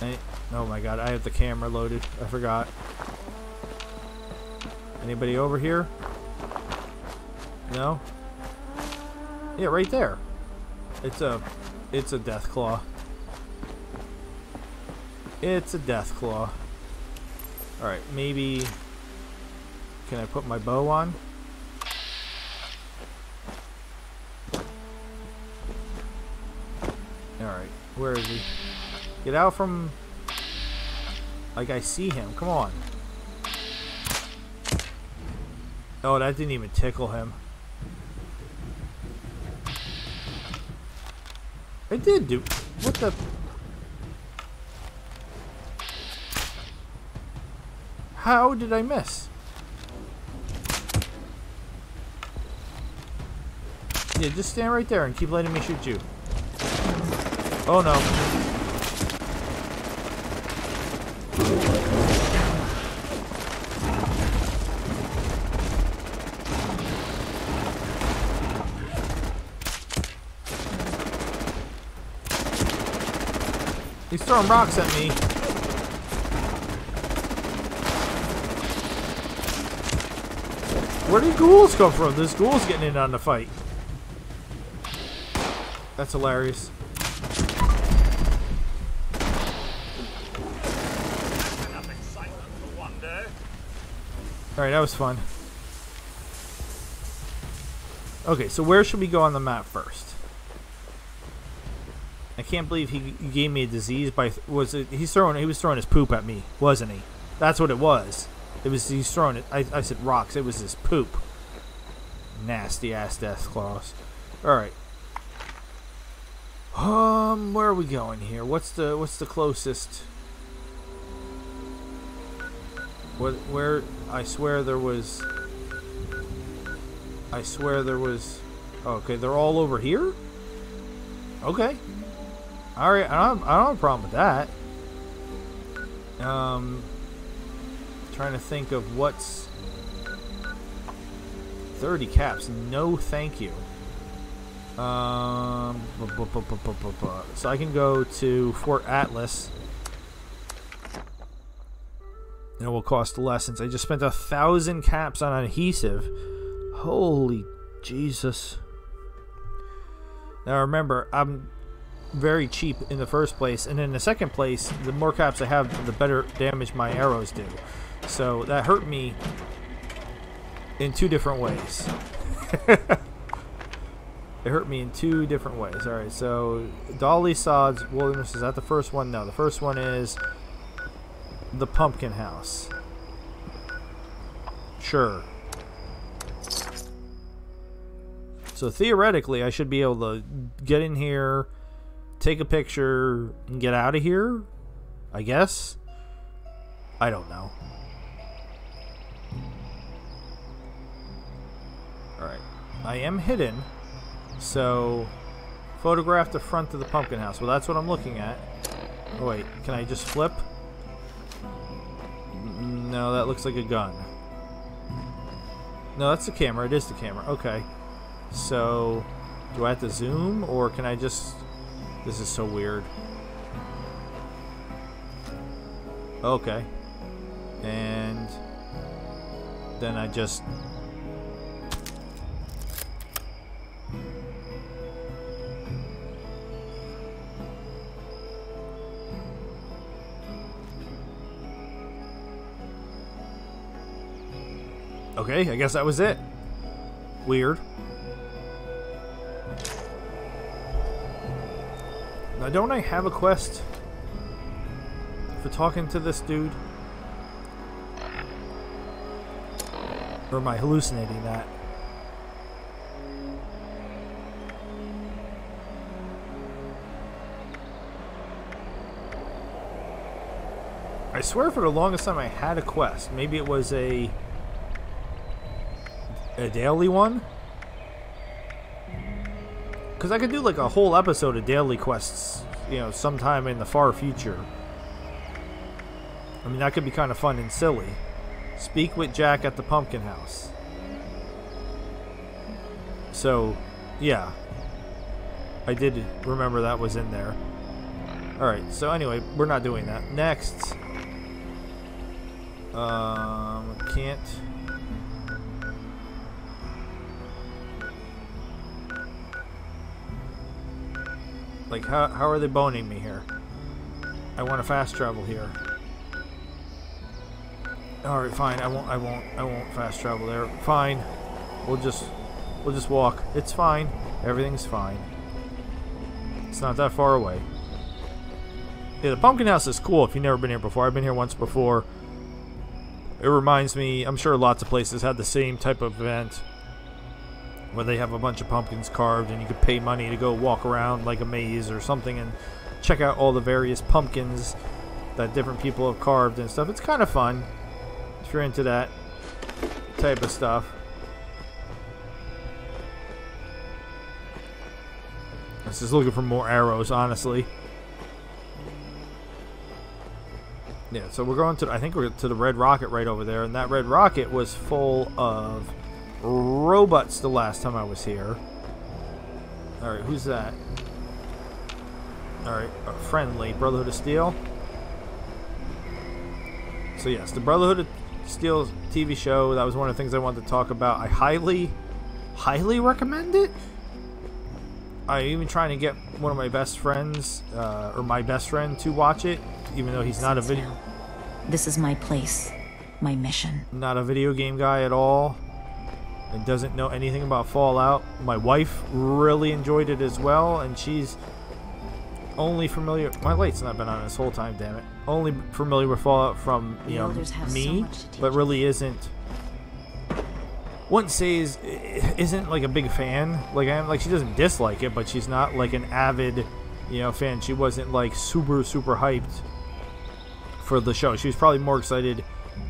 And, oh my god, I have the camera loaded. I forgot. Anybody over here? No? Yeah, right there. It's a, it's a death claw. It's a death claw. Alright, maybe... Can I put my bow on? Alright, where is he? Get out from... Like I see him, come on. Oh, that didn't even tickle him. It did do... What the... How did I miss? Yeah, just stand right there and keep letting me shoot you. Oh no. He's throwing rocks at me. Where did ghouls come from? This ghoul's getting in on the fight. That's hilarious. Alright, that was fun. Okay, so where should we go on the map first? Can't believe he gave me a disease by was it he's throwing he was throwing his poop at me, wasn't he? That's what it was. It was he's throwing it I, I said rocks, it was his poop. Nasty ass death claws. Alright. Um, where are we going here? What's the what's the closest? What where? I swear there was. I swear there was. Okay, they're all over here. Okay. Right, I don't I don't have a problem with that. Um, trying to think of what's. 30 caps. No, thank you. Um, so I can go to Fort Atlas. And it will cost less since I just spent a thousand caps on adhesive. Holy Jesus. Now remember, I'm very cheap in the first place, and in the second place, the more caps I have, the better damage my arrows do. So that hurt me in two different ways. It hurt me in two different ways. Alright, so Dolly Sods Wilderness, is that the first one? No, the first one is the Pumpkin House. Sure. So theoretically, I should be able to get in here, take a picture, and get out of here? I guess? I don't know. Alright. I am hidden. So, photograph the front of the pumpkin house. Well, that's what I'm looking at. Oh, wait. Can I just flip? No, that looks like a gun. No, that's the camera. It is the camera. Okay. So, do I have to zoom? Or can I just... This is so weird. Okay. And... Then I just... Okay, I guess that was it. Weird. Now, don't I have a quest for talking to this dude? Or am I hallucinating that? I swear for the longest time I had a quest. Maybe it was a a daily one. Because I could do like a whole episode of daily quests, you know, sometime in the far future. I mean, that could be kind of fun and silly. Speak with Jack at the pumpkin house. So, yeah. I did remember that was in there. Alright, so anyway, we're not doing that. Next. Um, can't. Like, how, how are they boning me here? I want to fast travel here. Alright, fine. I won't, I won't, I won't fast travel there. Fine. We'll just, we'll just walk. It's fine. Everything's fine. It's not that far away. Yeah, the pumpkin house is cool if you've never been here before. I've been here once before. It reminds me, I'm sure lots of places had the same type of event where they have a bunch of pumpkins carved and you could pay money to go walk around like a maze or something and check out all the various pumpkins that different people have carved and stuff. It's kind of fun if you're into that type of stuff. I was just looking for more arrows, honestly. Yeah, so we're going to, I think we're to the red rocket right over there, and that red rocket was full of robots the last time I was here. Alright, who's that? Alright, friendly, Brotherhood of Steel. So yes, the Brotherhood of Steel TV show, that was one of the things I wanted to talk about. I highly, highly recommend it. I'm even trying to get one of my best friends, uh, or my best friend, to watch it, even though he's not a video, This is my place, my mission. not a video game guy at all, and doesn't know anything about Fallout. My wife really enjoyed it as well, and she's only familiar. My light's not been on this whole time, damn it. Only familiar with Fallout from you know so me, teach but really isn't. Wouldn't say is isn't like a big fan. Like I am, like she doesn't dislike it, but she's not like an avid, you know, fan. She wasn't like super super hyped for the show. She was probably more excited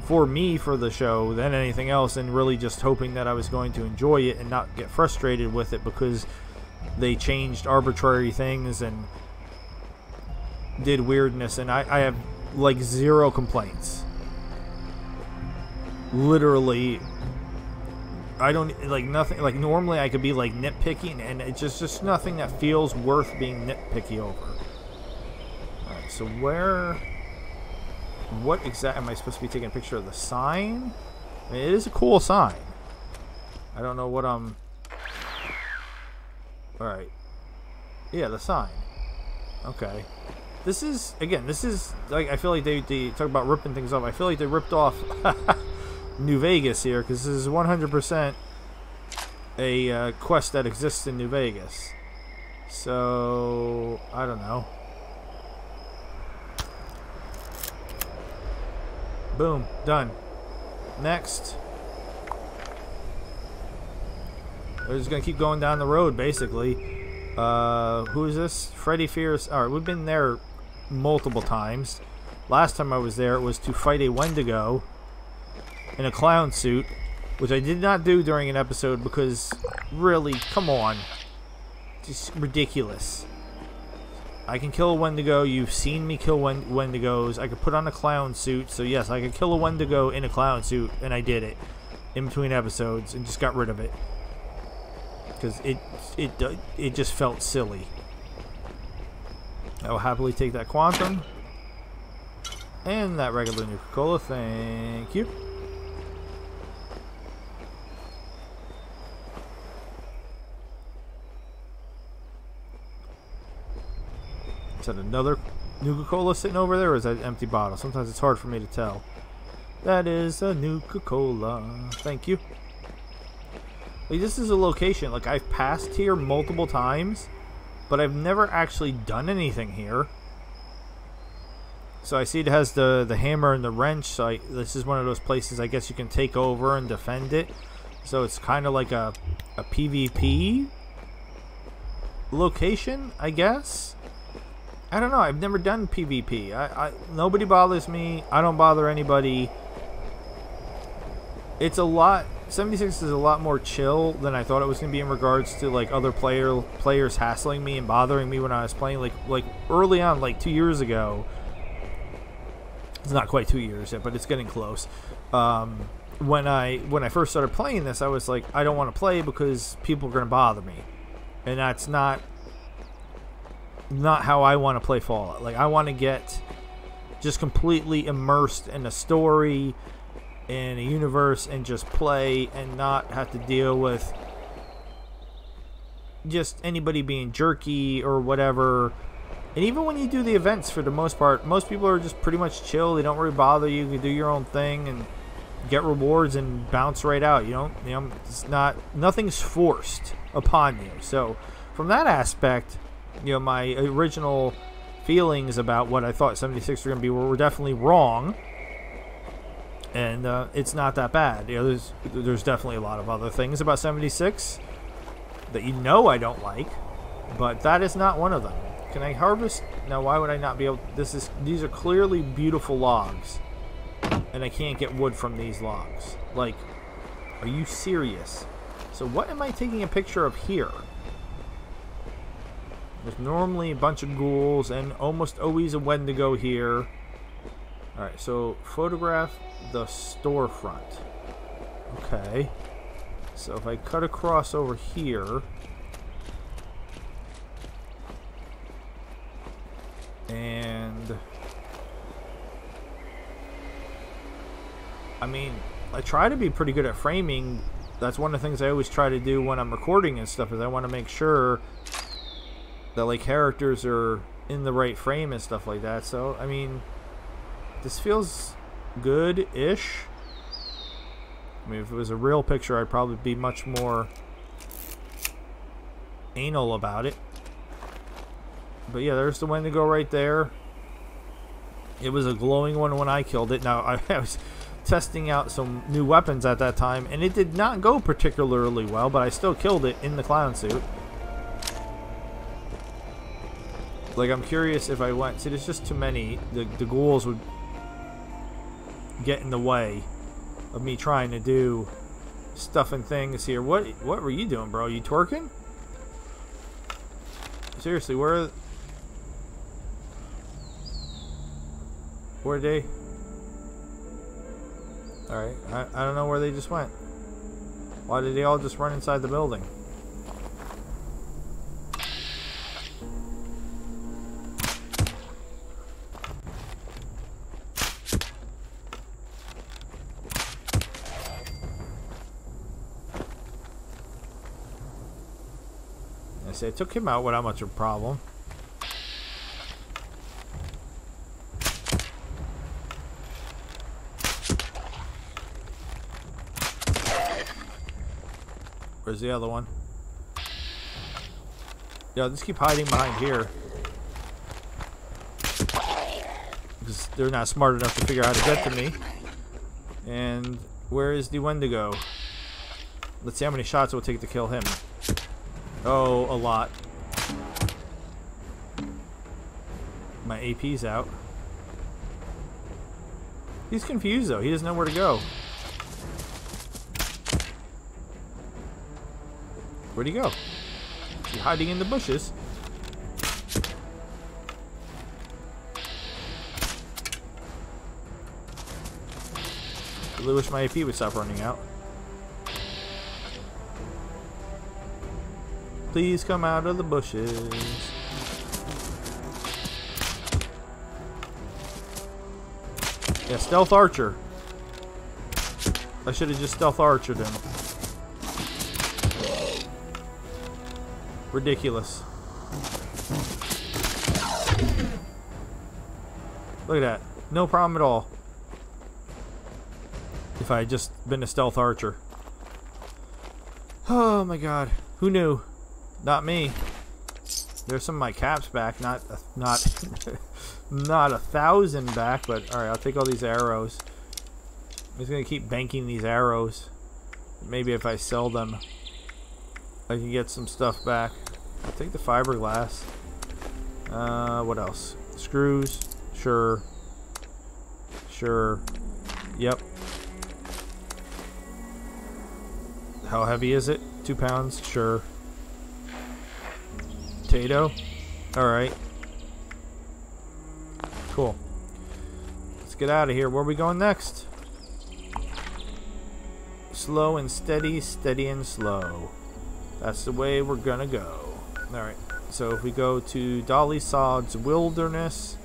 for me for the show than anything else, and really just hoping that I was going to enjoy it and not get frustrated with it because they changed arbitrary things and did weirdness. And I, I have like zero complaints. Literally, I don't like nothing. Like normally, I could be like nitpicking, and it's just just nothing that feels worth being nitpicky over. All right, so where? What exact am I supposed to be taking a picture of the sign? I mean, it is a cool sign. I don't know what I'm. All right. Yeah, the sign. Okay. This is again. This is like I feel like they they talk about ripping things off. I feel like they ripped off New Vegas here because this is 100% a uh, quest that exists in New Vegas. So I don't know. Boom, done. Next. We're just gonna keep going down the road, basically. Uh, who is this? Freddy Fear's. Alright, we've been there multiple times. Last time I was there, it was to fight a Wendigo in a clown suit, which I did not do during an episode because, really, come on. Just ridiculous. I can kill a Wendigo. You've seen me kill Wen- Wendigos. I could put on a clown suit. So, yes, I could kill a Wendigo in a clown suit, and I did it in between episodes and just got rid of it. Because it, it, uh, it just felt silly. I will happily take that Quantum. And that regular Nuka Cola. Thank you. That another Nuka Cola sitting over there, or is that an empty bottle? Sometimes it's hard for me to tell. That is a Nuka Cola. Thank you. Like, this is a location. Like, I've passed here multiple times, but I've never actually done anything here. So I see it has the the hammer and the wrench. So I, this is one of those places I guess you can take over and defend it. So it's kind of like a a PvP location, I guess. I don't know. I've never done PvP. I, I nobody bothers me. I don't bother anybody. It's a lot 76 is a lot more chill than I thought it was going to be in regards to like other player players hassling me and bothering me when I was playing like like early on like 2 years ago. It's not quite 2 years yet, but it's getting close. Um, when I when I first started playing this, I was like I don't want to play because people are going to bother me. And that's not not how I want to play Fallout. Like I want to get just completely immersed in a story in a universe and just play and not have to deal with just anybody being jerky or whatever. And even when you do the events, for the most part, most people are just pretty much chill. They don't really bother you. You can do your own thing and get rewards and bounce right out. You don't, you know, it's not nothing's forced upon you. So, from that aspect, you know, my original feelings about what I thought 76 were going to be were definitely wrong and uh, it's not that bad. You know, there's there's definitely a lot of other things about 76 that you know I don't like, but that is not one of them. Can I harvest? Now, why would I not be able? This is these are clearly beautiful logs, and I can't get wood from these logs. Like, are you serious? So what am I taking a picture of here? There's normally a bunch of ghouls and almost always a Wendigo here. Alright, so photograph the storefront. Okay. So if I cut across over here... And... I mean, I try to be pretty good at framing. That's one of the things I always try to do when I'm recording and stuff, is I want to make sure that, like, characters are in the right frame and stuff like that. So, I mean, this feels good-ish. I mean, if it was a real picture, I'd probably be much more anal about it. But yeah, there's the Wendigo right there. It was a glowing one when I killed it. Now, I was testing out some new weapons at that time, and it did not go particularly well, but I still killed it in the clown suit. Like, I'm curious if I went... See, there's just too many. The, the ghouls would get in the way of me trying to do stuff and things here. What what were you doing, bro? You twerking? Seriously, where where they? All right, I I don't know where they just went. Why did they all just run inside the building? Say, I took him out without much of a problem. Where's the other one? Yeah, just keep hiding behind here. Because they're not smart enough to figure out how to get to me. And where is the Wendigo? Let's see how many shots it will take to kill him. Oh, a lot. My AP's out. He's confused though. He doesn't know where to go. Where'd he go? Is he hiding in the bushes? I really wish my AP would stop running out. Please come out of the bushes. Yeah, stealth archer. I should have just stealth archered him. Ridiculous. Look at that. No problem at all. If I had just been a stealth archer. Oh my god. Who knew? Not me. There's some of my caps back, not not not a thousand back, but all right. I'll take all these arrows. I'm just gonna keep banking these arrows. Maybe if I sell them, I can get some stuff back. I'll take the fiberglass. Uh, what else? Screws. Sure. Sure. Yep. How heavy is it? Two pounds? Sure. Potato? Alright. Cool. Let's get out of here. Where are we going next? Slow and steady, steady and slow. That's the way we're gonna go. Alright. So if we go to Dolly Sods Wilderness.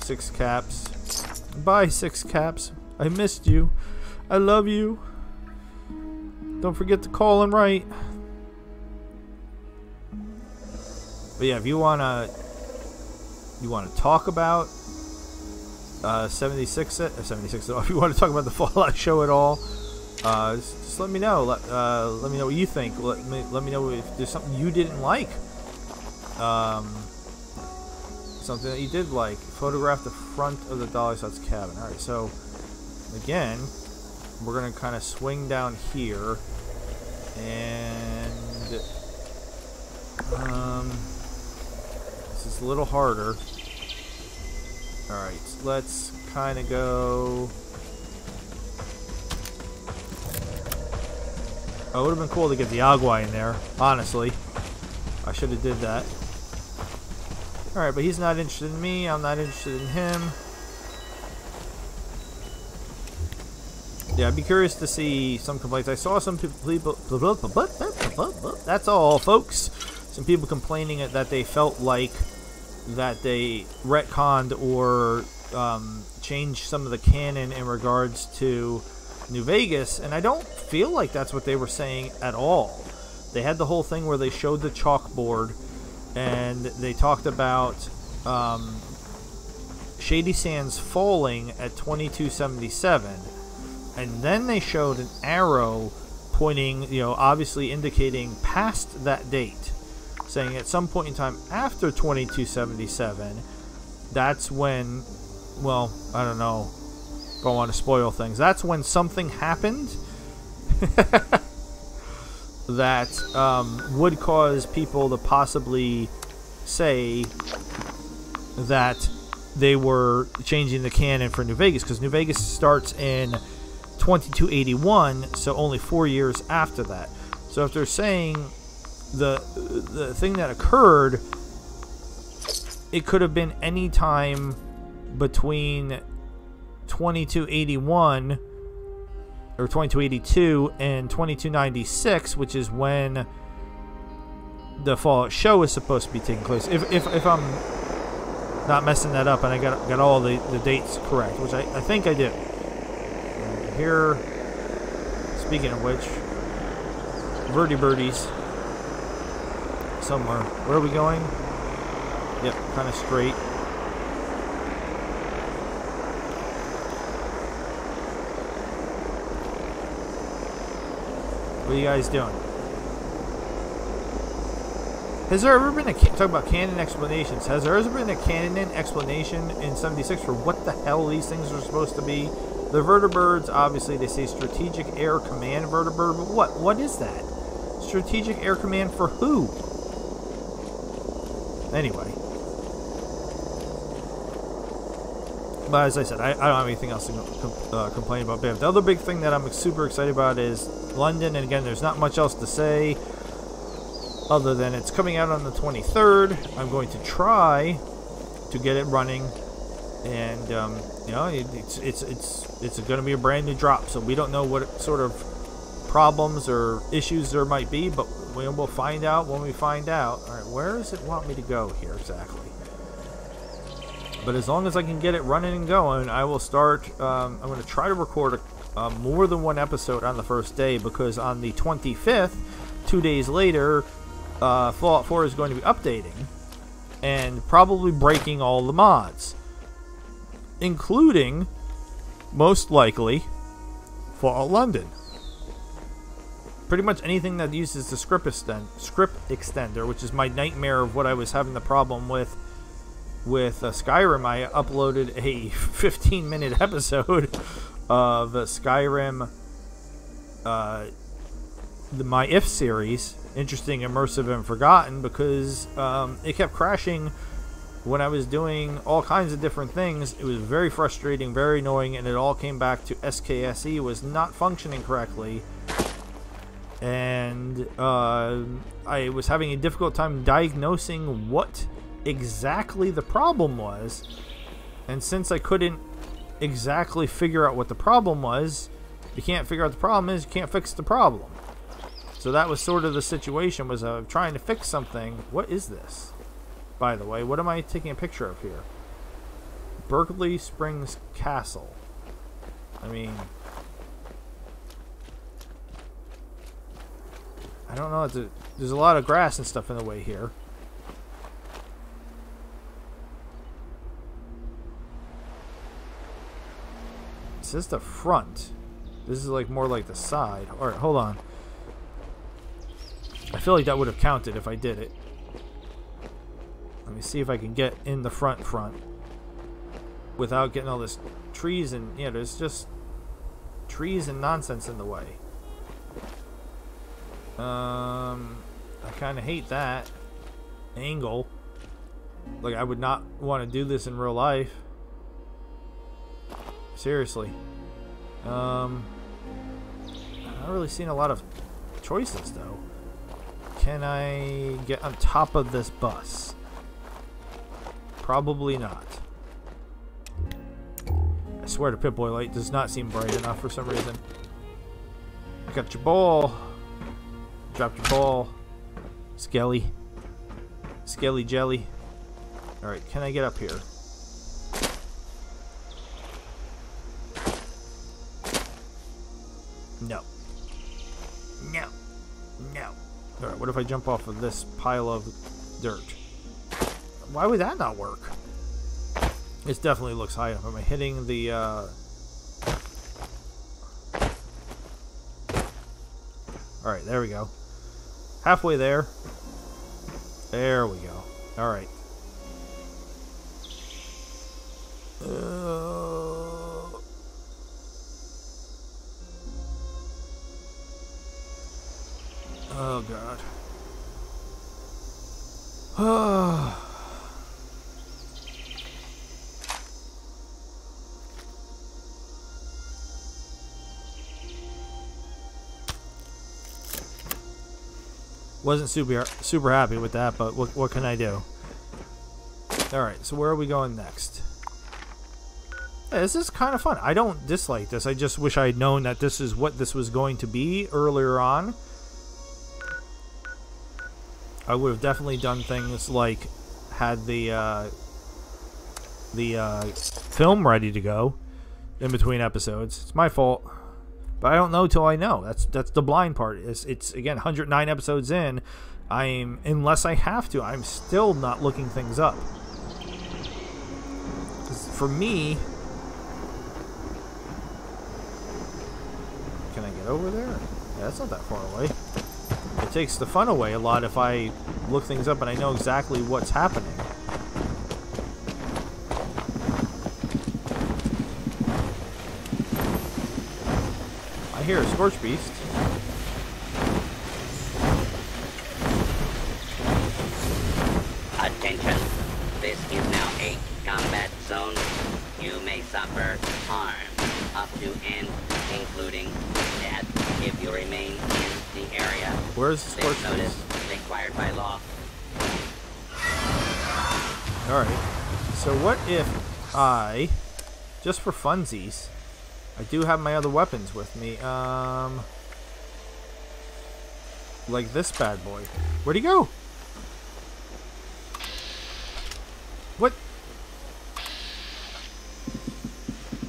Six caps. Bye, six caps. I missed you. I love you. Don't forget to call and write. But yeah, if you wanna, you wanna talk about uh, 76, uh, 76 If you want to talk about the Fallout show at all, uh, just, let me know. Let, uh, let me know what you think. Let me let me know if there's something you didn't like. Um, something that you did like. Photograph the front of the Dolly cabin. All right, so again, we're gonna kind of swing down here, and um, this is a little harder. All right, let's kind of go. Oh, it would have been cool to get the Agua in there, honestly. I should have did that. Alright, but he's not interested in me, I'm not interested in him. Yeah, I'd be curious to see some complaints. I saw some people... That's all, folks. Some people complaining that they felt like that they retconned or um, changed some of the canon in regards to New Vegas, and I don't feel like that's what they were saying at all. They had the whole thing where they showed the chalkboard, and they talked about um, Shady Sands falling at 2277, and then they showed an arrow pointing, you know, obviously indicating past that date, saying at some point in time after 2277, that's when, well, I don't know don't want to spoil things. That's when something happened that um, would cause people to possibly say that they were changing the canon for New Vegas because New Vegas starts in 2281, so only four years after that. So if they're saying the the thing that occurred, it could have been any time between 2281 or 2282 and 2296, which is when the Fallout show is supposed to be taking place. If, if, if I'm not messing that up and I got got all the, the dates correct, which I, I think I did. Here, speaking of which, Verdi Birdies somewhere. Where are we going? Yep, kind of straight. What are you guys doing? Has there ever been a talk about canon explanations? Has there ever been a canon explanation in '76 for what the hell these things are supposed to be? The vertibirds, obviously, they say strategic air command vertibird, but what? What is that? Strategic air command for who? Anyway. But as I said, I, I don't have anything else to com uh, complain about. But the other big thing that I'm super excited about is London, and again, there's not much else to say other than it's coming out on the 23rd. I'm going to try to get it running, and um, you know, it's it's it's it's going to be a brand new drop. So we don't know what sort of problems or issues there might be, but we'll find out when we find out. All right, where does it want me to go here exactly? But as long as I can get it running and going, I will start. Um, I'm going to try to record a, uh, more than one episode on the first day because on the 25th, two days later, uh, Fallout 4 is going to be updating and probably breaking all the mods, including, most likely, Fallout London. pretty much anything that uses the script extend script extender, which is my nightmare of what I was having the problem with with uh, Skyrim. I uploaded a 15 minute episode of Skyrim, uh, the my If series, interesting, immersive, and forgotten, because um, it kept crashing when I was doing all kinds of different things. It was very frustrating, very annoying, and it all came back to SKSE was not functioning correctly and uh, I was having a difficult time diagnosing what exactly the problem was. And since I couldn't exactly figure out what the problem was, you can't figure out the problem is you can't fix the problem. So that was sort of the situation was uh, trying to fix something. What is this? By the way, what am I taking a picture of here? Berkeley Springs Castle. I mean, I don't know. A, there's a lot of grass and stuff in the way here. This is the front. This is like more like the side. Alright, hold on. I feel like that would have counted if I did it. Let me see if I can get in the front front without getting all this trees and yeah, there's just trees and nonsense in the way. Um, I kind of hate that angle. Like, I would not want to do this in real life. Seriously. Um, I'm not really seeing a lot of choices, though. Can I get on top of this bus? Probably not. I swear the Pip-Boy light does not seem bright enough for some reason. I got your ball. Dropped your ball. Skelly. Skelly jelly. Alright, can I get up here? No. No. No. Alright, what if I jump off of this pile of dirt? Why would that not work? It definitely looks high enough. Am I hitting the, uh... Alright, there we go. Halfway there. There we go. Alright. Uh, oh, God. Wasn't super super happy with that, but what, what can I do? Alright, so where are we going next? Yeah, this is kind of fun. I don't dislike this. I just wish I had known that this is what this was going to be earlier on. I would have definitely done things like had the uh, the uh, film ready to go in between episodes. It's my fault. But I don't know till I know. That's that's the blind part. It's, it's again 109 episodes in. I'm unless I have to, I'm still not looking things up. For me, can I get over there? Yeah, that's not that far away. It takes the fun away a lot if I look things up and I know exactly what's happening. Here, Scorchbeast. Attention. This is now a combat zone. You may suffer harm up to and including death if you remain in the area. Where's the Scorch notice required by law. Alright. So what if I, just for funsies, I do have my other weapons with me. Um, like this bad boy. Where'd he go? What?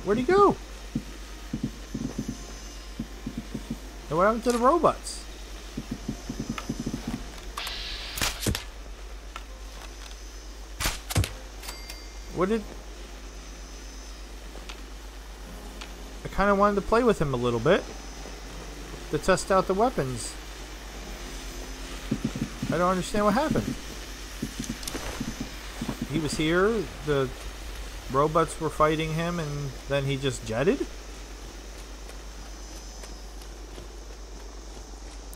Where'd he go? And what happened to the robots? What did... kind of wanted to play with him a little bit. to test out the weapons. I don't understand what happened. He was here, the robots were fighting him, and then he just jetted?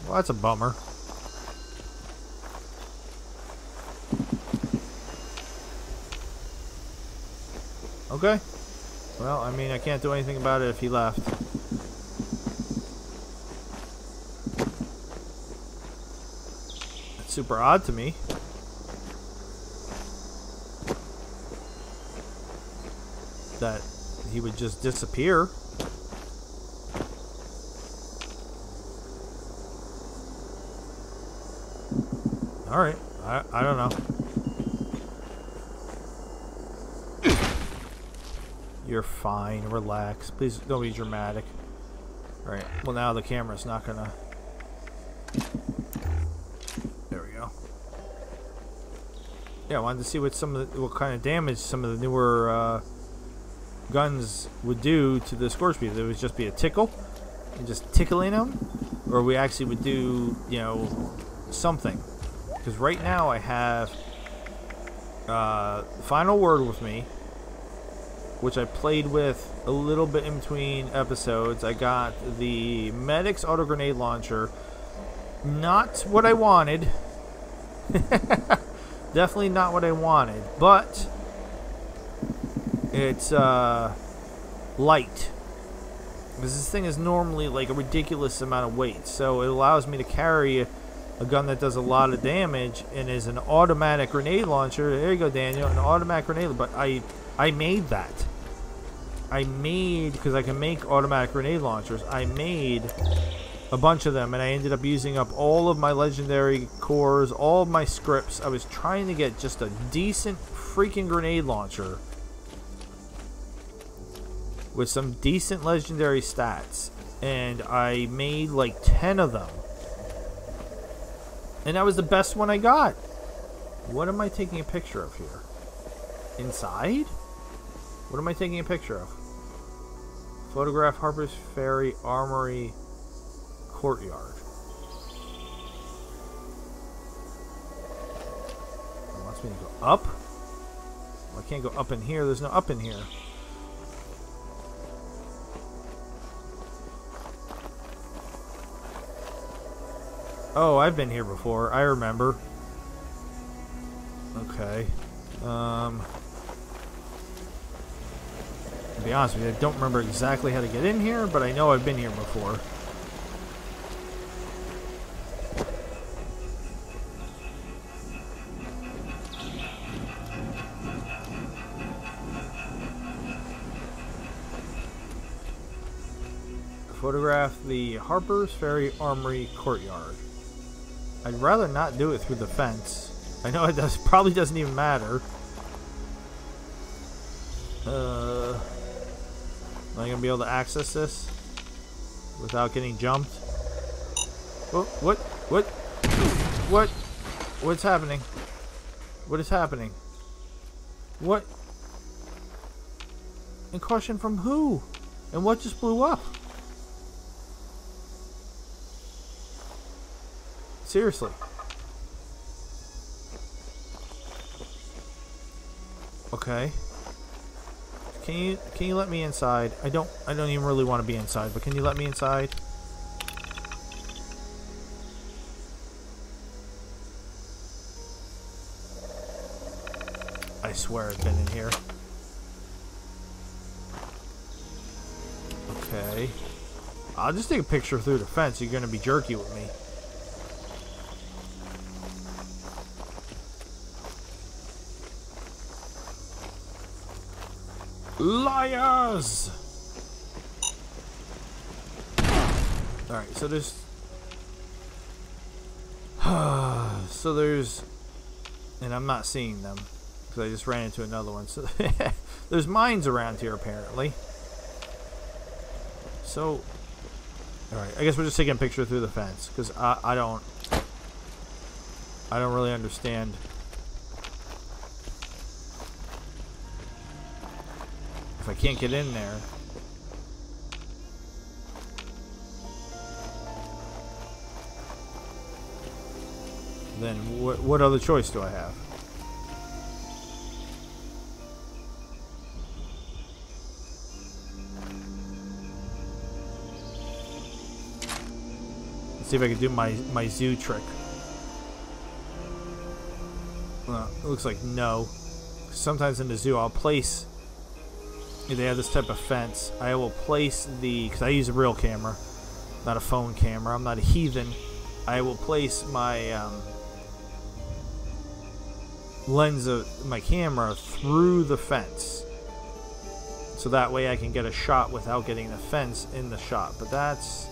Well, that's a bummer. Okay. Well, I mean, I can't do anything about it if he left. That's super odd to me. That he would just disappear. Alright. I, I don't know. You're fine. Relax. Please don't be dramatic. Alright. Well, now the camera's not gonna... There we go. Yeah, I wanted to see what some of the, what kind of damage some of the newer uh, guns would do to the Scorpion. It would just be a tickle, and just tickling them, or we actually would do, you know, something. Because right now I have uh, Final Word with me, which I played with a little bit in between episodes. I got the Medic's auto grenade launcher. Not what I wanted. Definitely not what I wanted, but it's uh, light. Because this thing is normally like a ridiculous amount of weight, so it allows me to carry a gun that does a lot of damage and is an automatic grenade launcher. There you go, Daniel, an automatic grenade. Launcher. But I, I made that. I made because I can make automatic grenade launchers. I made a bunch of them, and I ended up using up all of my legendary cores, all of my scripts. I was trying to get just a decent freaking grenade launcher with some decent legendary stats, and I made like ten of them. And that was the best one I got. What am I taking a picture of here? Inside? What am I taking a picture of? Photograph Harper's Ferry Armory Courtyard. It wants me to go up? Well, I can't go up in here. There's no up in here. Oh, I've been here before. I remember. Okay. Um, to be honest with you, I don't remember exactly how to get in here, but I know I've been here before. Photograph the Harper's Ferry Armory Courtyard. I'd rather not do it through the fence. I know it does probably doesn't even matter. Uh, am I gonna be able to access this without getting jumped? What? What? What? What? What's happening? What is happening? What? And caution from who? And what just blew up? Seriously. Okay. Can you can you let me inside? I don't I don't even really want to be inside, but can you let me inside? I swear I've been in here. Okay. I'll just take a picture through the fence. You're gonna be jerky with me. Liars! Alright, so there's... so there's... And I'm not seeing them. Because I just ran into another one. So there's mines around here, apparently. So... Alright, I guess we're just taking a picture through the fence. Because I, I don't... I don't really understand If I can't get in there. Then what other choice do I have? Let's see if I can do my, my zoo trick. Well, it looks like no. Sometimes in the zoo I'll place they have this type of fence, I will place the because I use a real camera, not a phone camera. I'm not a heathen. I will place my um, lens of my camera through the fence, so that way I can get a shot without getting the fence in the shot. But that's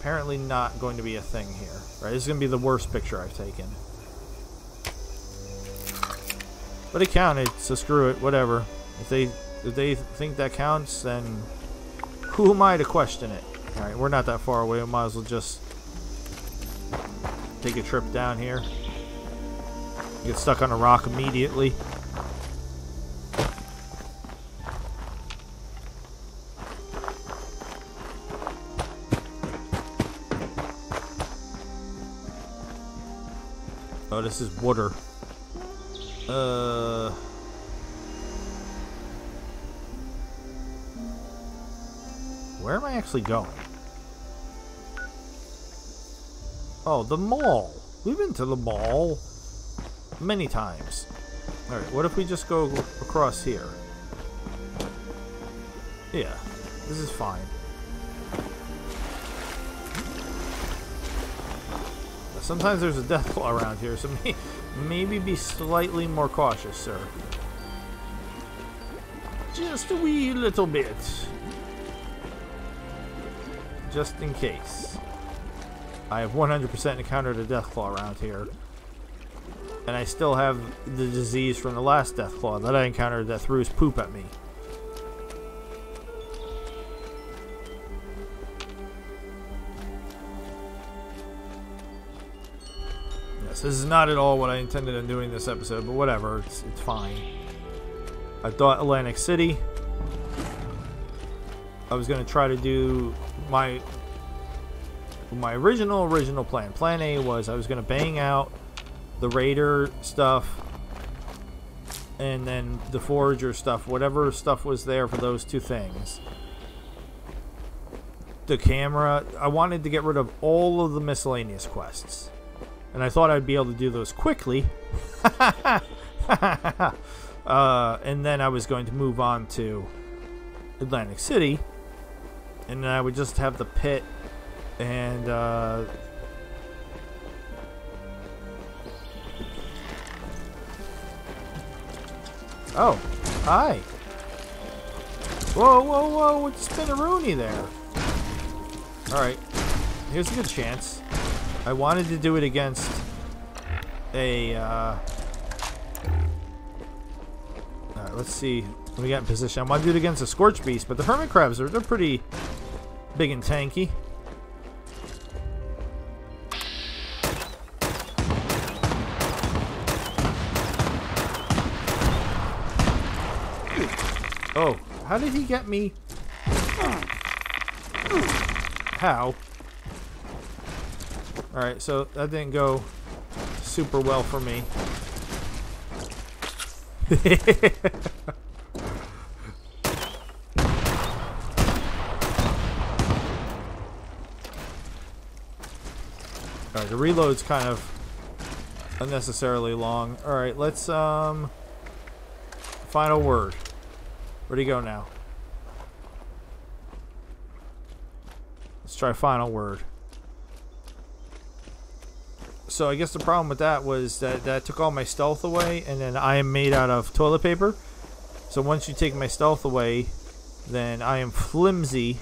apparently not going to be a thing here. Right? This is going to be the worst picture I've taken. But it counted, so screw it, whatever. If they if they think that counts, then who am I to question it? Alright, we're not that far away. We might as well just take a trip down here. Get stuck on a rock immediately. Oh, this is water. Uh... Where am I actually going? Oh, the mall. We've been to the mall many times. Alright, what if we just go across here? Yeah, this is fine. Sometimes there's a Deathclaw around here, so may maybe be slightly more cautious, sir. Just a wee little bit just in case. I have 100% encountered a Deathclaw around here. And I still have the disease from the last Deathclaw that I encountered that threw his poop at me. Yes, this is not at all what I intended on doing this episode, but whatever, it's, it's fine. I thought Atlantic City. I was going to try to do my my original original plan. Plan A was I was going to bang out the Raider stuff and then the Forager stuff, whatever stuff was there for those two things. The camera, I wanted to get rid of all of the miscellaneous quests. And I thought I'd be able to do those quickly. uh, and then I was going to move on to Atlantic City and then I would just have the pit and uh, oh hi. Whoa whoa whoa the spinneroonie there. Alright here's a good chance. I wanted to do it against a uh, alright let's see me get in position. I want to do it against a Scorchbeast but the Hermit Crabs are they're pretty Big and tanky. Oh, how did he get me? How? Alright, so that didn't go super well for me. the reload's kind of unnecessarily long. Alright, let's, um... Final word. Where'd he go now? Let's try final word. So I guess the problem with that was that that took all my stealth away, and then I am made out of toilet paper. So once you take my stealth away, then I am flimsy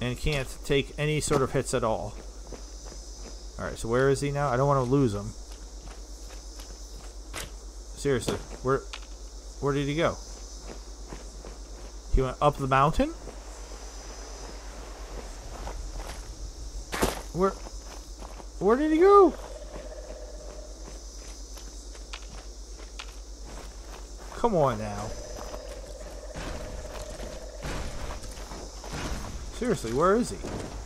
and can't take any sort of hits at all. Alright, so where is he now? I don't want to lose him. Seriously, where where did he go? He went up the mountain? Where where did he go? Come on now. Seriously, where is he?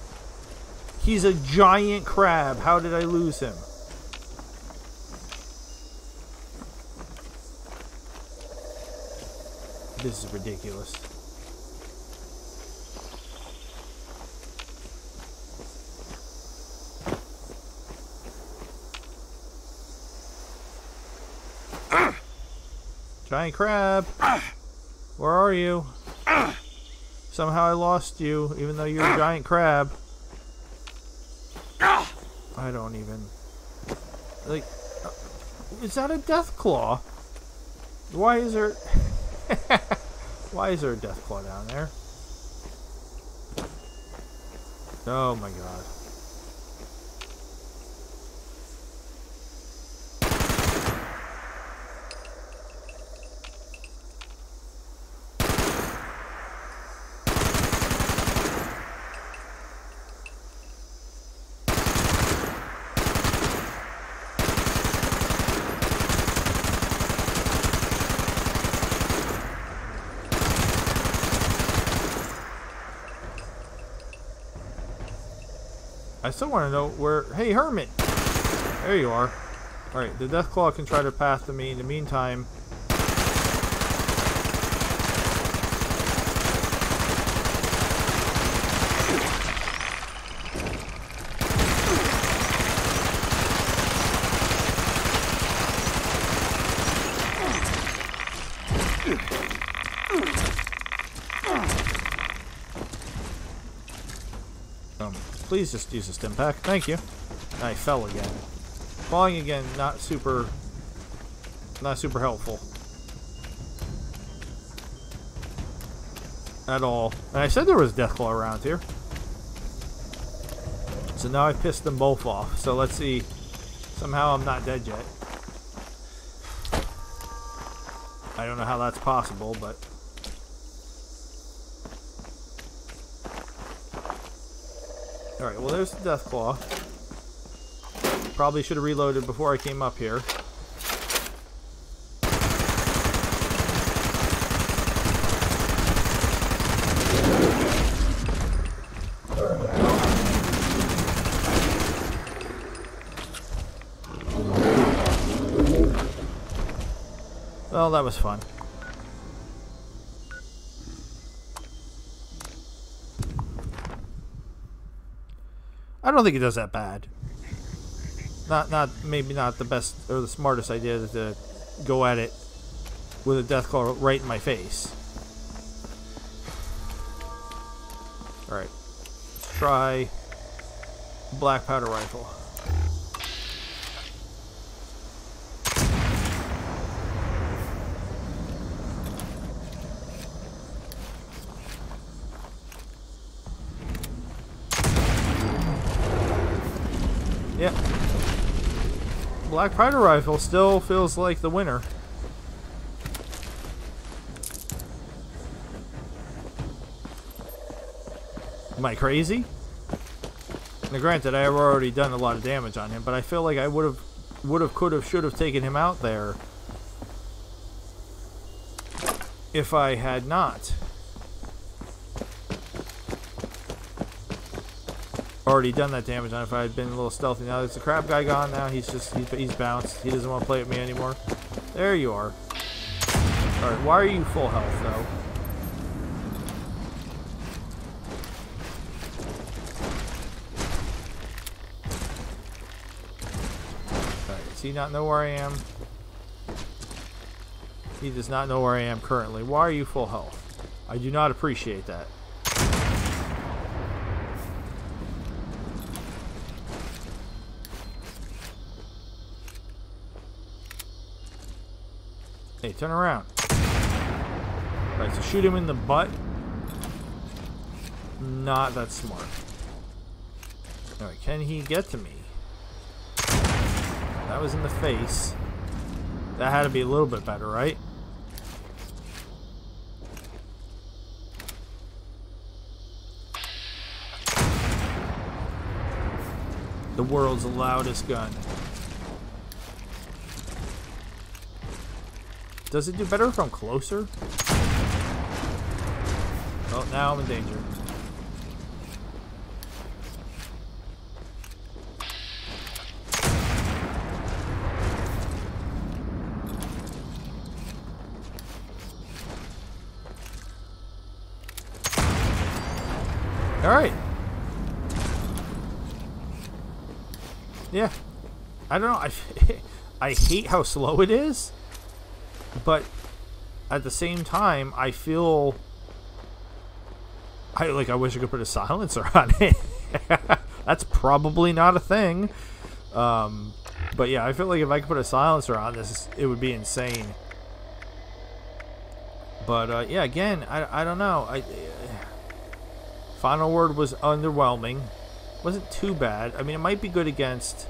He's a giant crab. How did I lose him? This is ridiculous. Giant crab. Where are you? Somehow I lost you, even though you're a giant crab. I don't even. Like, uh, is that a Deathclaw? Why is there. Why is there a Deathclaw down there? Oh my god. I still want to know where. Hey, Hermit! There you are. Alright, the Deathclaw can try to pass to me. In the meantime. Um, please just use a Stimpak. Thank you. I fell again. Falling again, not super, not super helpful. At all. And I said there was Deathclaw around here. So now I pissed them both off. So let's see. Somehow I'm not dead yet. I don't know how that's possible, but... Alright, well there's the Deathclaw. Probably should have reloaded before I came up here. Well, that was fun. Don't think it does that bad. Not, not maybe not the best or the smartest idea to go at it with a Deathclaw right in my face. All right, let's try black powder rifle. Black Powder Rifle still feels like the winner. Am I crazy? Now granted, I have already done a lot of damage on him, but I feel like I would have, would have, could have, should have taken him out there if I had not. Already done that damage on if I had been a little stealthy. Now there's the crab guy gone now. He's just, he's, he's bounced. He doesn't want to play with me anymore. There you are. Alright, why are you full health though? Does he not know where I am? He does not know where I am currently. Why are you full health? I do not appreciate that. Hey, turn around. Right, so shoot him in the butt. Not that smart. Alright, can he get to me? That was in the face. That had to be a little bit better, right? The world's loudest gun. Does it do better if I'm closer? Oh, now I'm in danger. Alright. Yeah. I don't know. I, I hate how slow it is but at the same time, I feel I like. I wish I could put a silencer on it. That's probably not a thing. Um, but yeah, I feel like if I could put a silencer on this, it would be insane. But uh, yeah, again, I, I don't know. I final word was underwhelming. wasn't too bad. I mean, it might be good against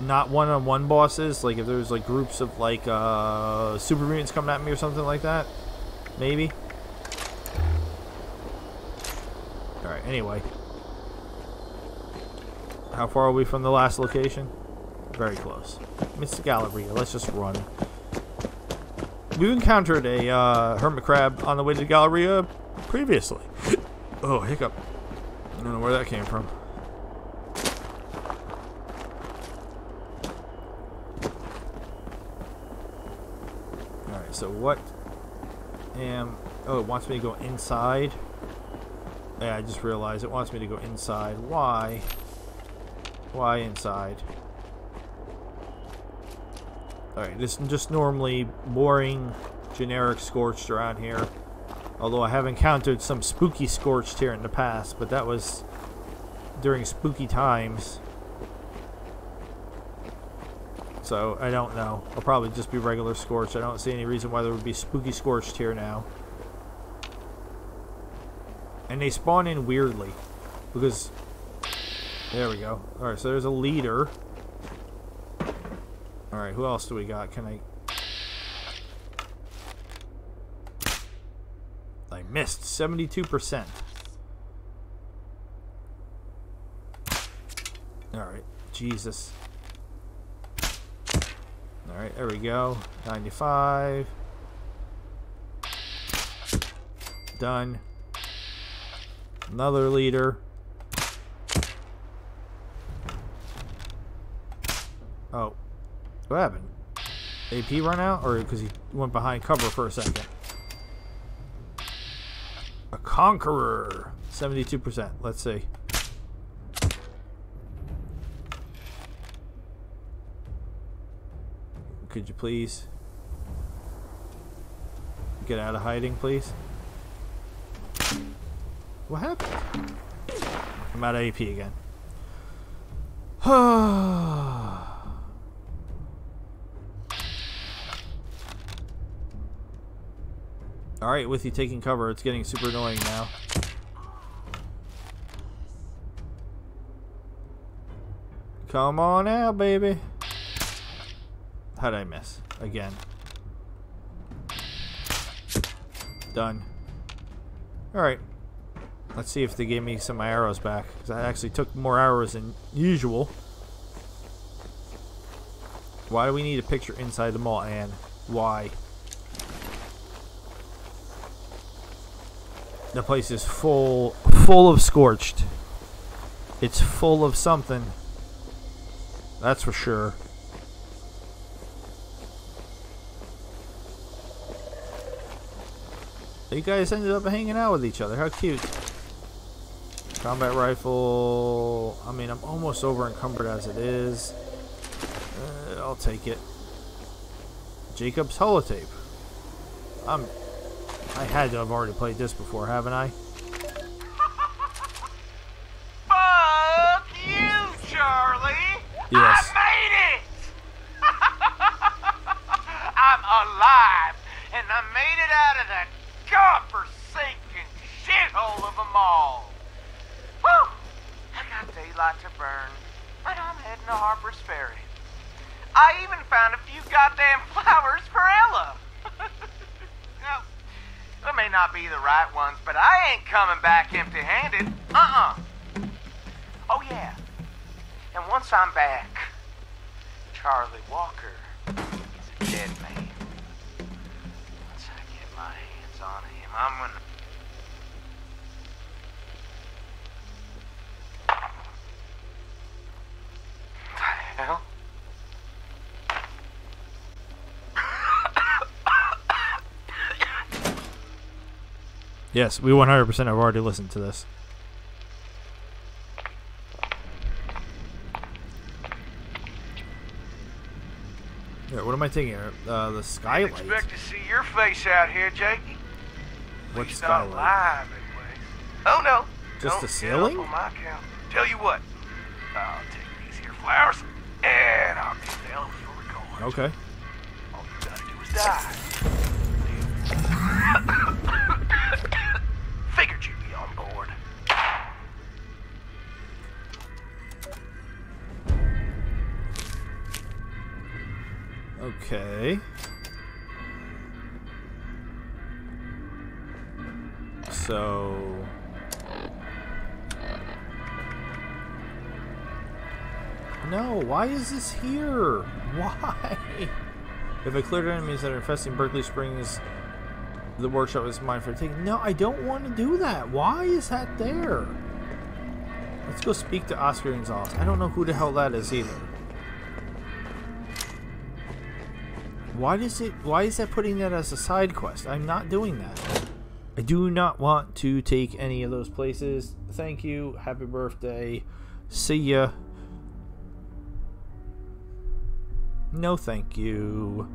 not one-on-one bosses. Like if there's like groups of like uh, super mutants coming at me or something like that, maybe. All right. Anyway, how far are we from the last location? Very close. Mr. Galleria. Let's just run. We've encountered a uh, hermit crab on the way to Galleria previously. oh, hiccup. I don't know where that came from. Alright, so what am... Oh, it wants me to go inside. Yeah, I just realized it wants me to go inside. Why? Why inside? Alright, this is just normally boring, generic Scorched around here. Although I have encountered some spooky Scorched here in the past, but that was during spooky times. So, I don't know. I'll probably just be regular Scorched. I don't see any reason why there would be spooky Scorched here now. And they spawn in weirdly. Because... There we go. Alright, so there's a leader. Alright, who else do we got? Can I... I missed 72%. Alright, Jesus. Alright, there we go. 95. Done. Another leader. Oh. What happened? AP run out? Or because he went behind cover for a second? A Conqueror. 72%. Let's see. Could you please get out of hiding, please? What happened? I'm out of AP again. Alright, with you taking cover, it's getting super annoying now. Come on out, baby. How'd I miss? Again. Done. Alright. Let's see if they gave me some of my arrows back. Because I actually took more arrows than usual. Why do we need a picture inside the mall, Anne? Why? The place is full, full of scorched. It's full of something. That's for sure. You guys ended up hanging out with each other. How cute. Combat rifle. I mean, I'm almost over encumbered as it is. Uh, I'll take it. Jacob's holotape. I'm. I had to have already played this before, haven't I? Yes, we 100% have already listened to this. Yeah, what am I taking here? Uh, the skylight. Expect to see your face out here, Jakey. What skylight? Not alive, anyways. Oh no. Just Don't the ceiling? on my account. Tell you what, I'll take these here flowers and I'll get the hell before we're going. Okay. Okay. So. No, why is this here? Why? If I cleared enemies that are infesting Berkeley Springs, the workshop is mine for taking. No, I don't want to do that. Why is that there? Let's go speak to Oscar Gonzalez. I don't know who the hell that is either. Why does it? Why is that putting that as a side quest? I'm not doing that. I do not want to take any of those places. Thank you. Happy birthday. See ya. No, thank you.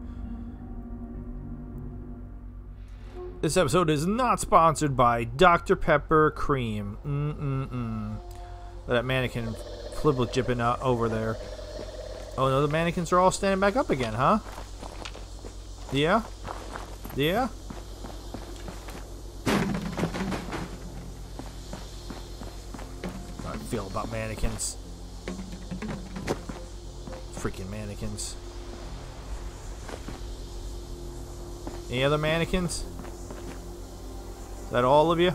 This episode is not sponsored by Dr. Pepper Cream. Mm-mm-mm. That mannequin flibble jipping uh, over there. Oh no, the mannequins are all standing back up again, huh? Yeah? Yeah? How I feel about mannequins. Freaking mannequins. Any other mannequins? Is that all of you?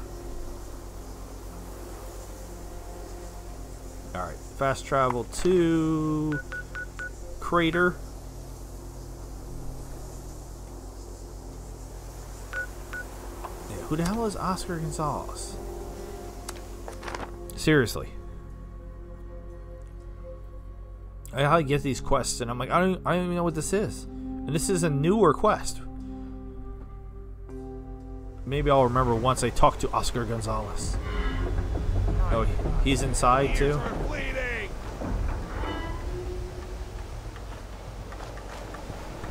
Alright, fast travel to Crater. Who the hell is Oscar Gonzalez? Seriously. I get these quests and I'm like, I don't I don't even know what this is. And this is a newer quest. Maybe I'll remember once I talk to Oscar Gonzalez. Oh, he's inside too?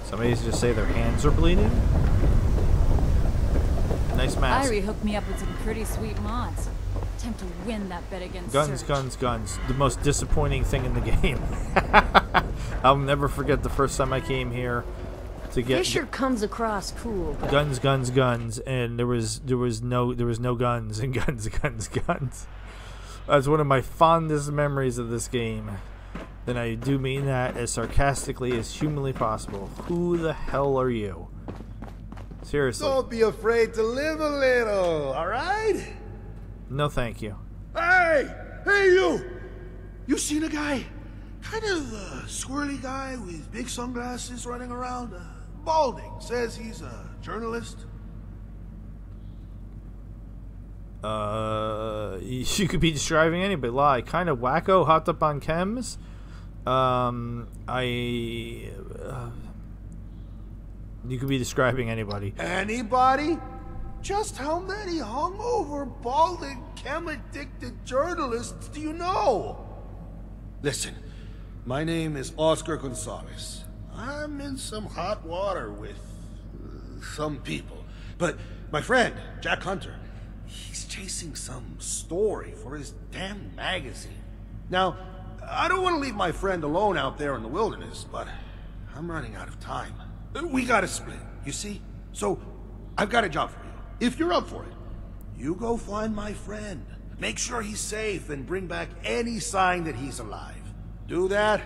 Somebody's just say their hands are bleeding? Nice mask. Irie hooked me up with some pretty sweet mods. Time to win that bet against Guns, Surge. guns, guns. The most disappointing thing in the game. I'll never forget the first time I came here to get Fisher comes across cool. but- guns, guns, guns, and there was there was no there was no guns and guns, guns, guns. That's one of my fondest memories of this game. And I do mean that as sarcastically as humanly possible. Who the hell are you? Seriously. Don't be afraid to live a little, alright? No thank you. Hey! Hey, you! You seen a guy? Kind of a squirrely guy with big sunglasses running around? Uh, balding. Says he's a journalist. Uh, you could be describing anybody. Lie, kind of wacko, hopped up on chems. Um, I. Uh, you could be describing anybody. Anybody? Just how many hungover, balding, chem-addicted journalists do you know? Listen, my name is Oscar Gonzalez. I'm in some hot water with uh, some people. But my friend, Jack Hunter, he's chasing some story for his damn magazine. Now, I don't want to leave my friend alone out there in the wilderness, but I'm running out of time. We gotta split, you see? So, I've got a job for you. If you're up for it, you go find my friend. Make sure he's safe and bring back any sign that he's alive. Do that,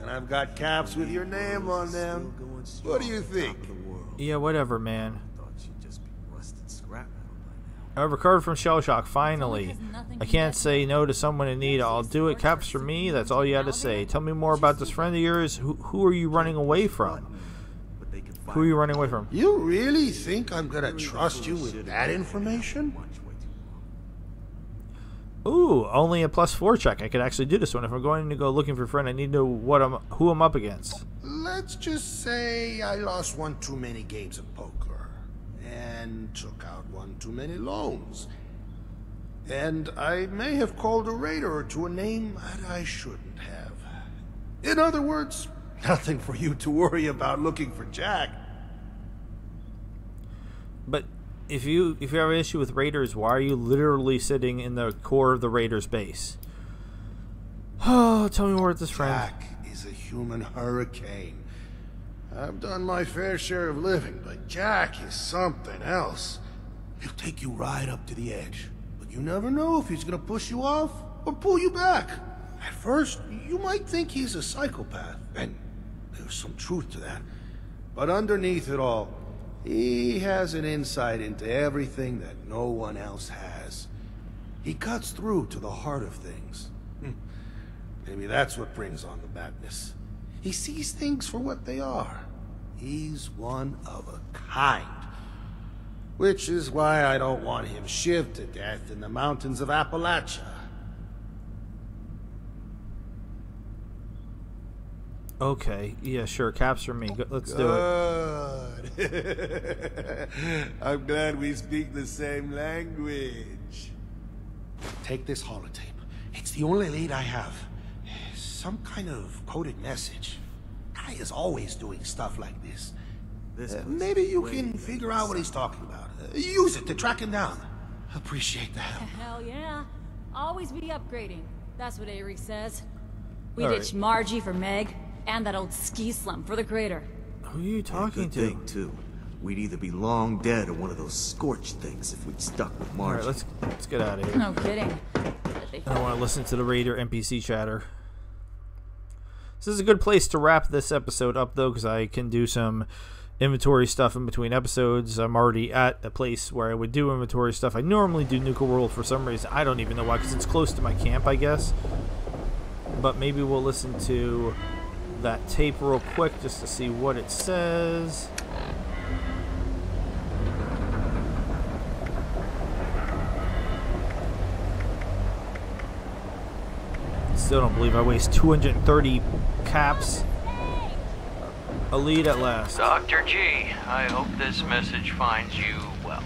and I've got caps with your name on them. What do you think? Yeah, whatever, man. I recovered from shell shock, finally. I can't say no to someone in need. I'll do it. Caps for me. That's all you had to say. Tell me more about this friend of yours. Who, who are you running away from? Who are you running away from? You really think I'm gonna trust you with that information? Ooh, only a plus four check. I could actually do this one. If I'm going to go looking for a friend, I need to know what I'm, who I'm up against. Let's just say I lost one too many games of poker. and took out one too many loans. And I may have called a raider to a name that I shouldn't have. In other words, nothing for you to worry about looking for Jack. But if you if you have an issue with raiders, why are you literally sitting in the core of the raiders base? Oh, tell me more about this friend. Jack is a human hurricane. I've done my fair share of living, but Jack is something else. He'll take you right up to the edge, but you never know if he's gonna push you off or pull you back. At first, you might think he's a psychopath, and there's some truth to that. But underneath it all, he has an insight into everything that no one else has. He cuts through to the heart of things. Hmm. Maybe that's what brings on the madness. He sees things for what they are. He's one of a kind. Which is why I don't want him shivved to death in the mountains of Appalachia. Okay, yeah, sure. Caps for me. Go, let's do it. Good. I'm glad we speak the same language. Take this holotape. It's the only lead I have. Some kind of coded message. Guy is always doing stuff like this. This Uh, maybe you can figure out what he's talking about. Uh, use it to track him down. Appreciate the help. Hell yeah. Always be upgrading. That's what Avery says. We All right. ditched Margie for Meg, and that old ski slum for the crater. Who are you talking Good to? thing, too. We'd either be long dead or one of those scorched things if we'd stuck with All Marge. right, let's let's get out of here. No kidding. I don't want to listen to the Raider NPC chatter. This is a good place to wrap this episode up, though, because I can do some inventory stuff in between episodes. I'm already at a place where I would do inventory stuff. I normally do Nuka World for some reason. I don't even know why, because it's close to my camp, I guess. But maybe we'll listen to that tape real quick just to see what it says. Still don't believe I waste 230 caps. A lead at last. Dr. G, I hope this message finds you well.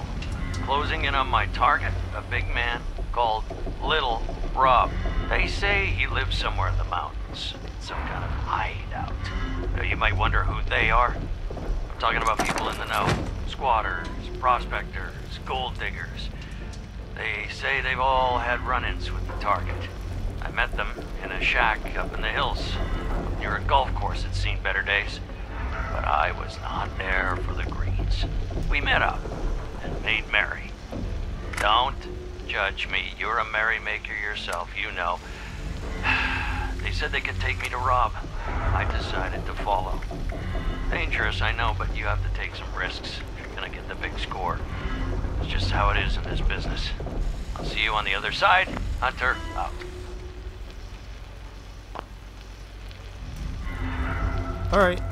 Closing in on my target, a big man called Little Rob. They say he lives somewhere in the mountains, some kind of hideout. Now, uh, you might wonder who they are. I'm talking about people in the know squatters, prospectors, gold diggers. They say they've all had run ins with the target. I met them in a shack up in the hills, near a golf course that's seen better days. But I was not there for the greens. We met up and made merry. Don't judge me. You're a merrymaker yourself, you know. They said they could take me to Rob. I decided to follow. Dangerous, I know, but you have to take some risks if you're gonna get the big score. It's just how it is in this business. I'll see you on the other side. Hunter, out. Alright.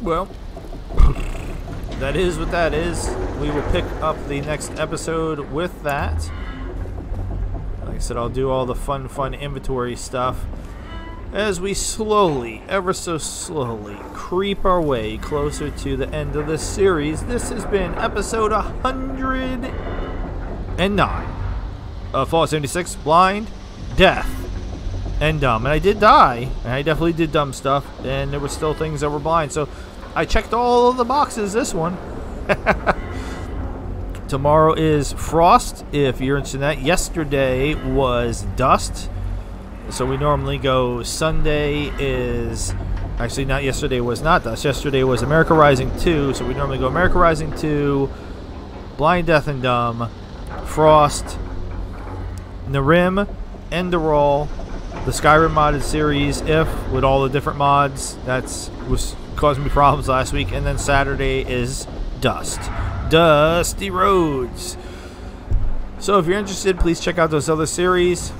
Well, that is what that is. We will pick up the next episode with that. Like I said, I'll do all the fun, fun inventory stuff as we slowly, ever so slowly, creep our way closer to the end of this series. This has been episode 109 of Fallout 76 Blind Death and dumb. And I did die, and I definitely did dumb stuff, and there were still things that were blind. So I checked all of the boxes this one. Tomorrow is Frost, if you're interested in that. Yesterday was Dust. So we normally go Sunday is actually not yesterday was not Dust. Yesterday was America Rising 2. So we normally go America Rising 2, Blind Death and Dumb, Frost, Nehrim, Enderal, the Skyrim modded series, if with all the different mods, that's was causing me problems last week. And then Saturday is Dust, Dusty Roads. So if you're interested, please check out those other series.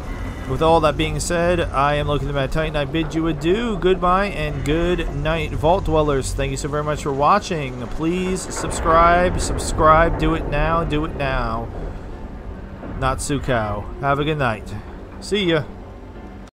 With all that being said, I am Loki the Mad Titan. I bid you adieu, goodbye, and good night, Vault Dwellers. Thank you so very much for watching. Please subscribe, subscribe, do it now, do it now. Not Sukau. Have a good night. See ya.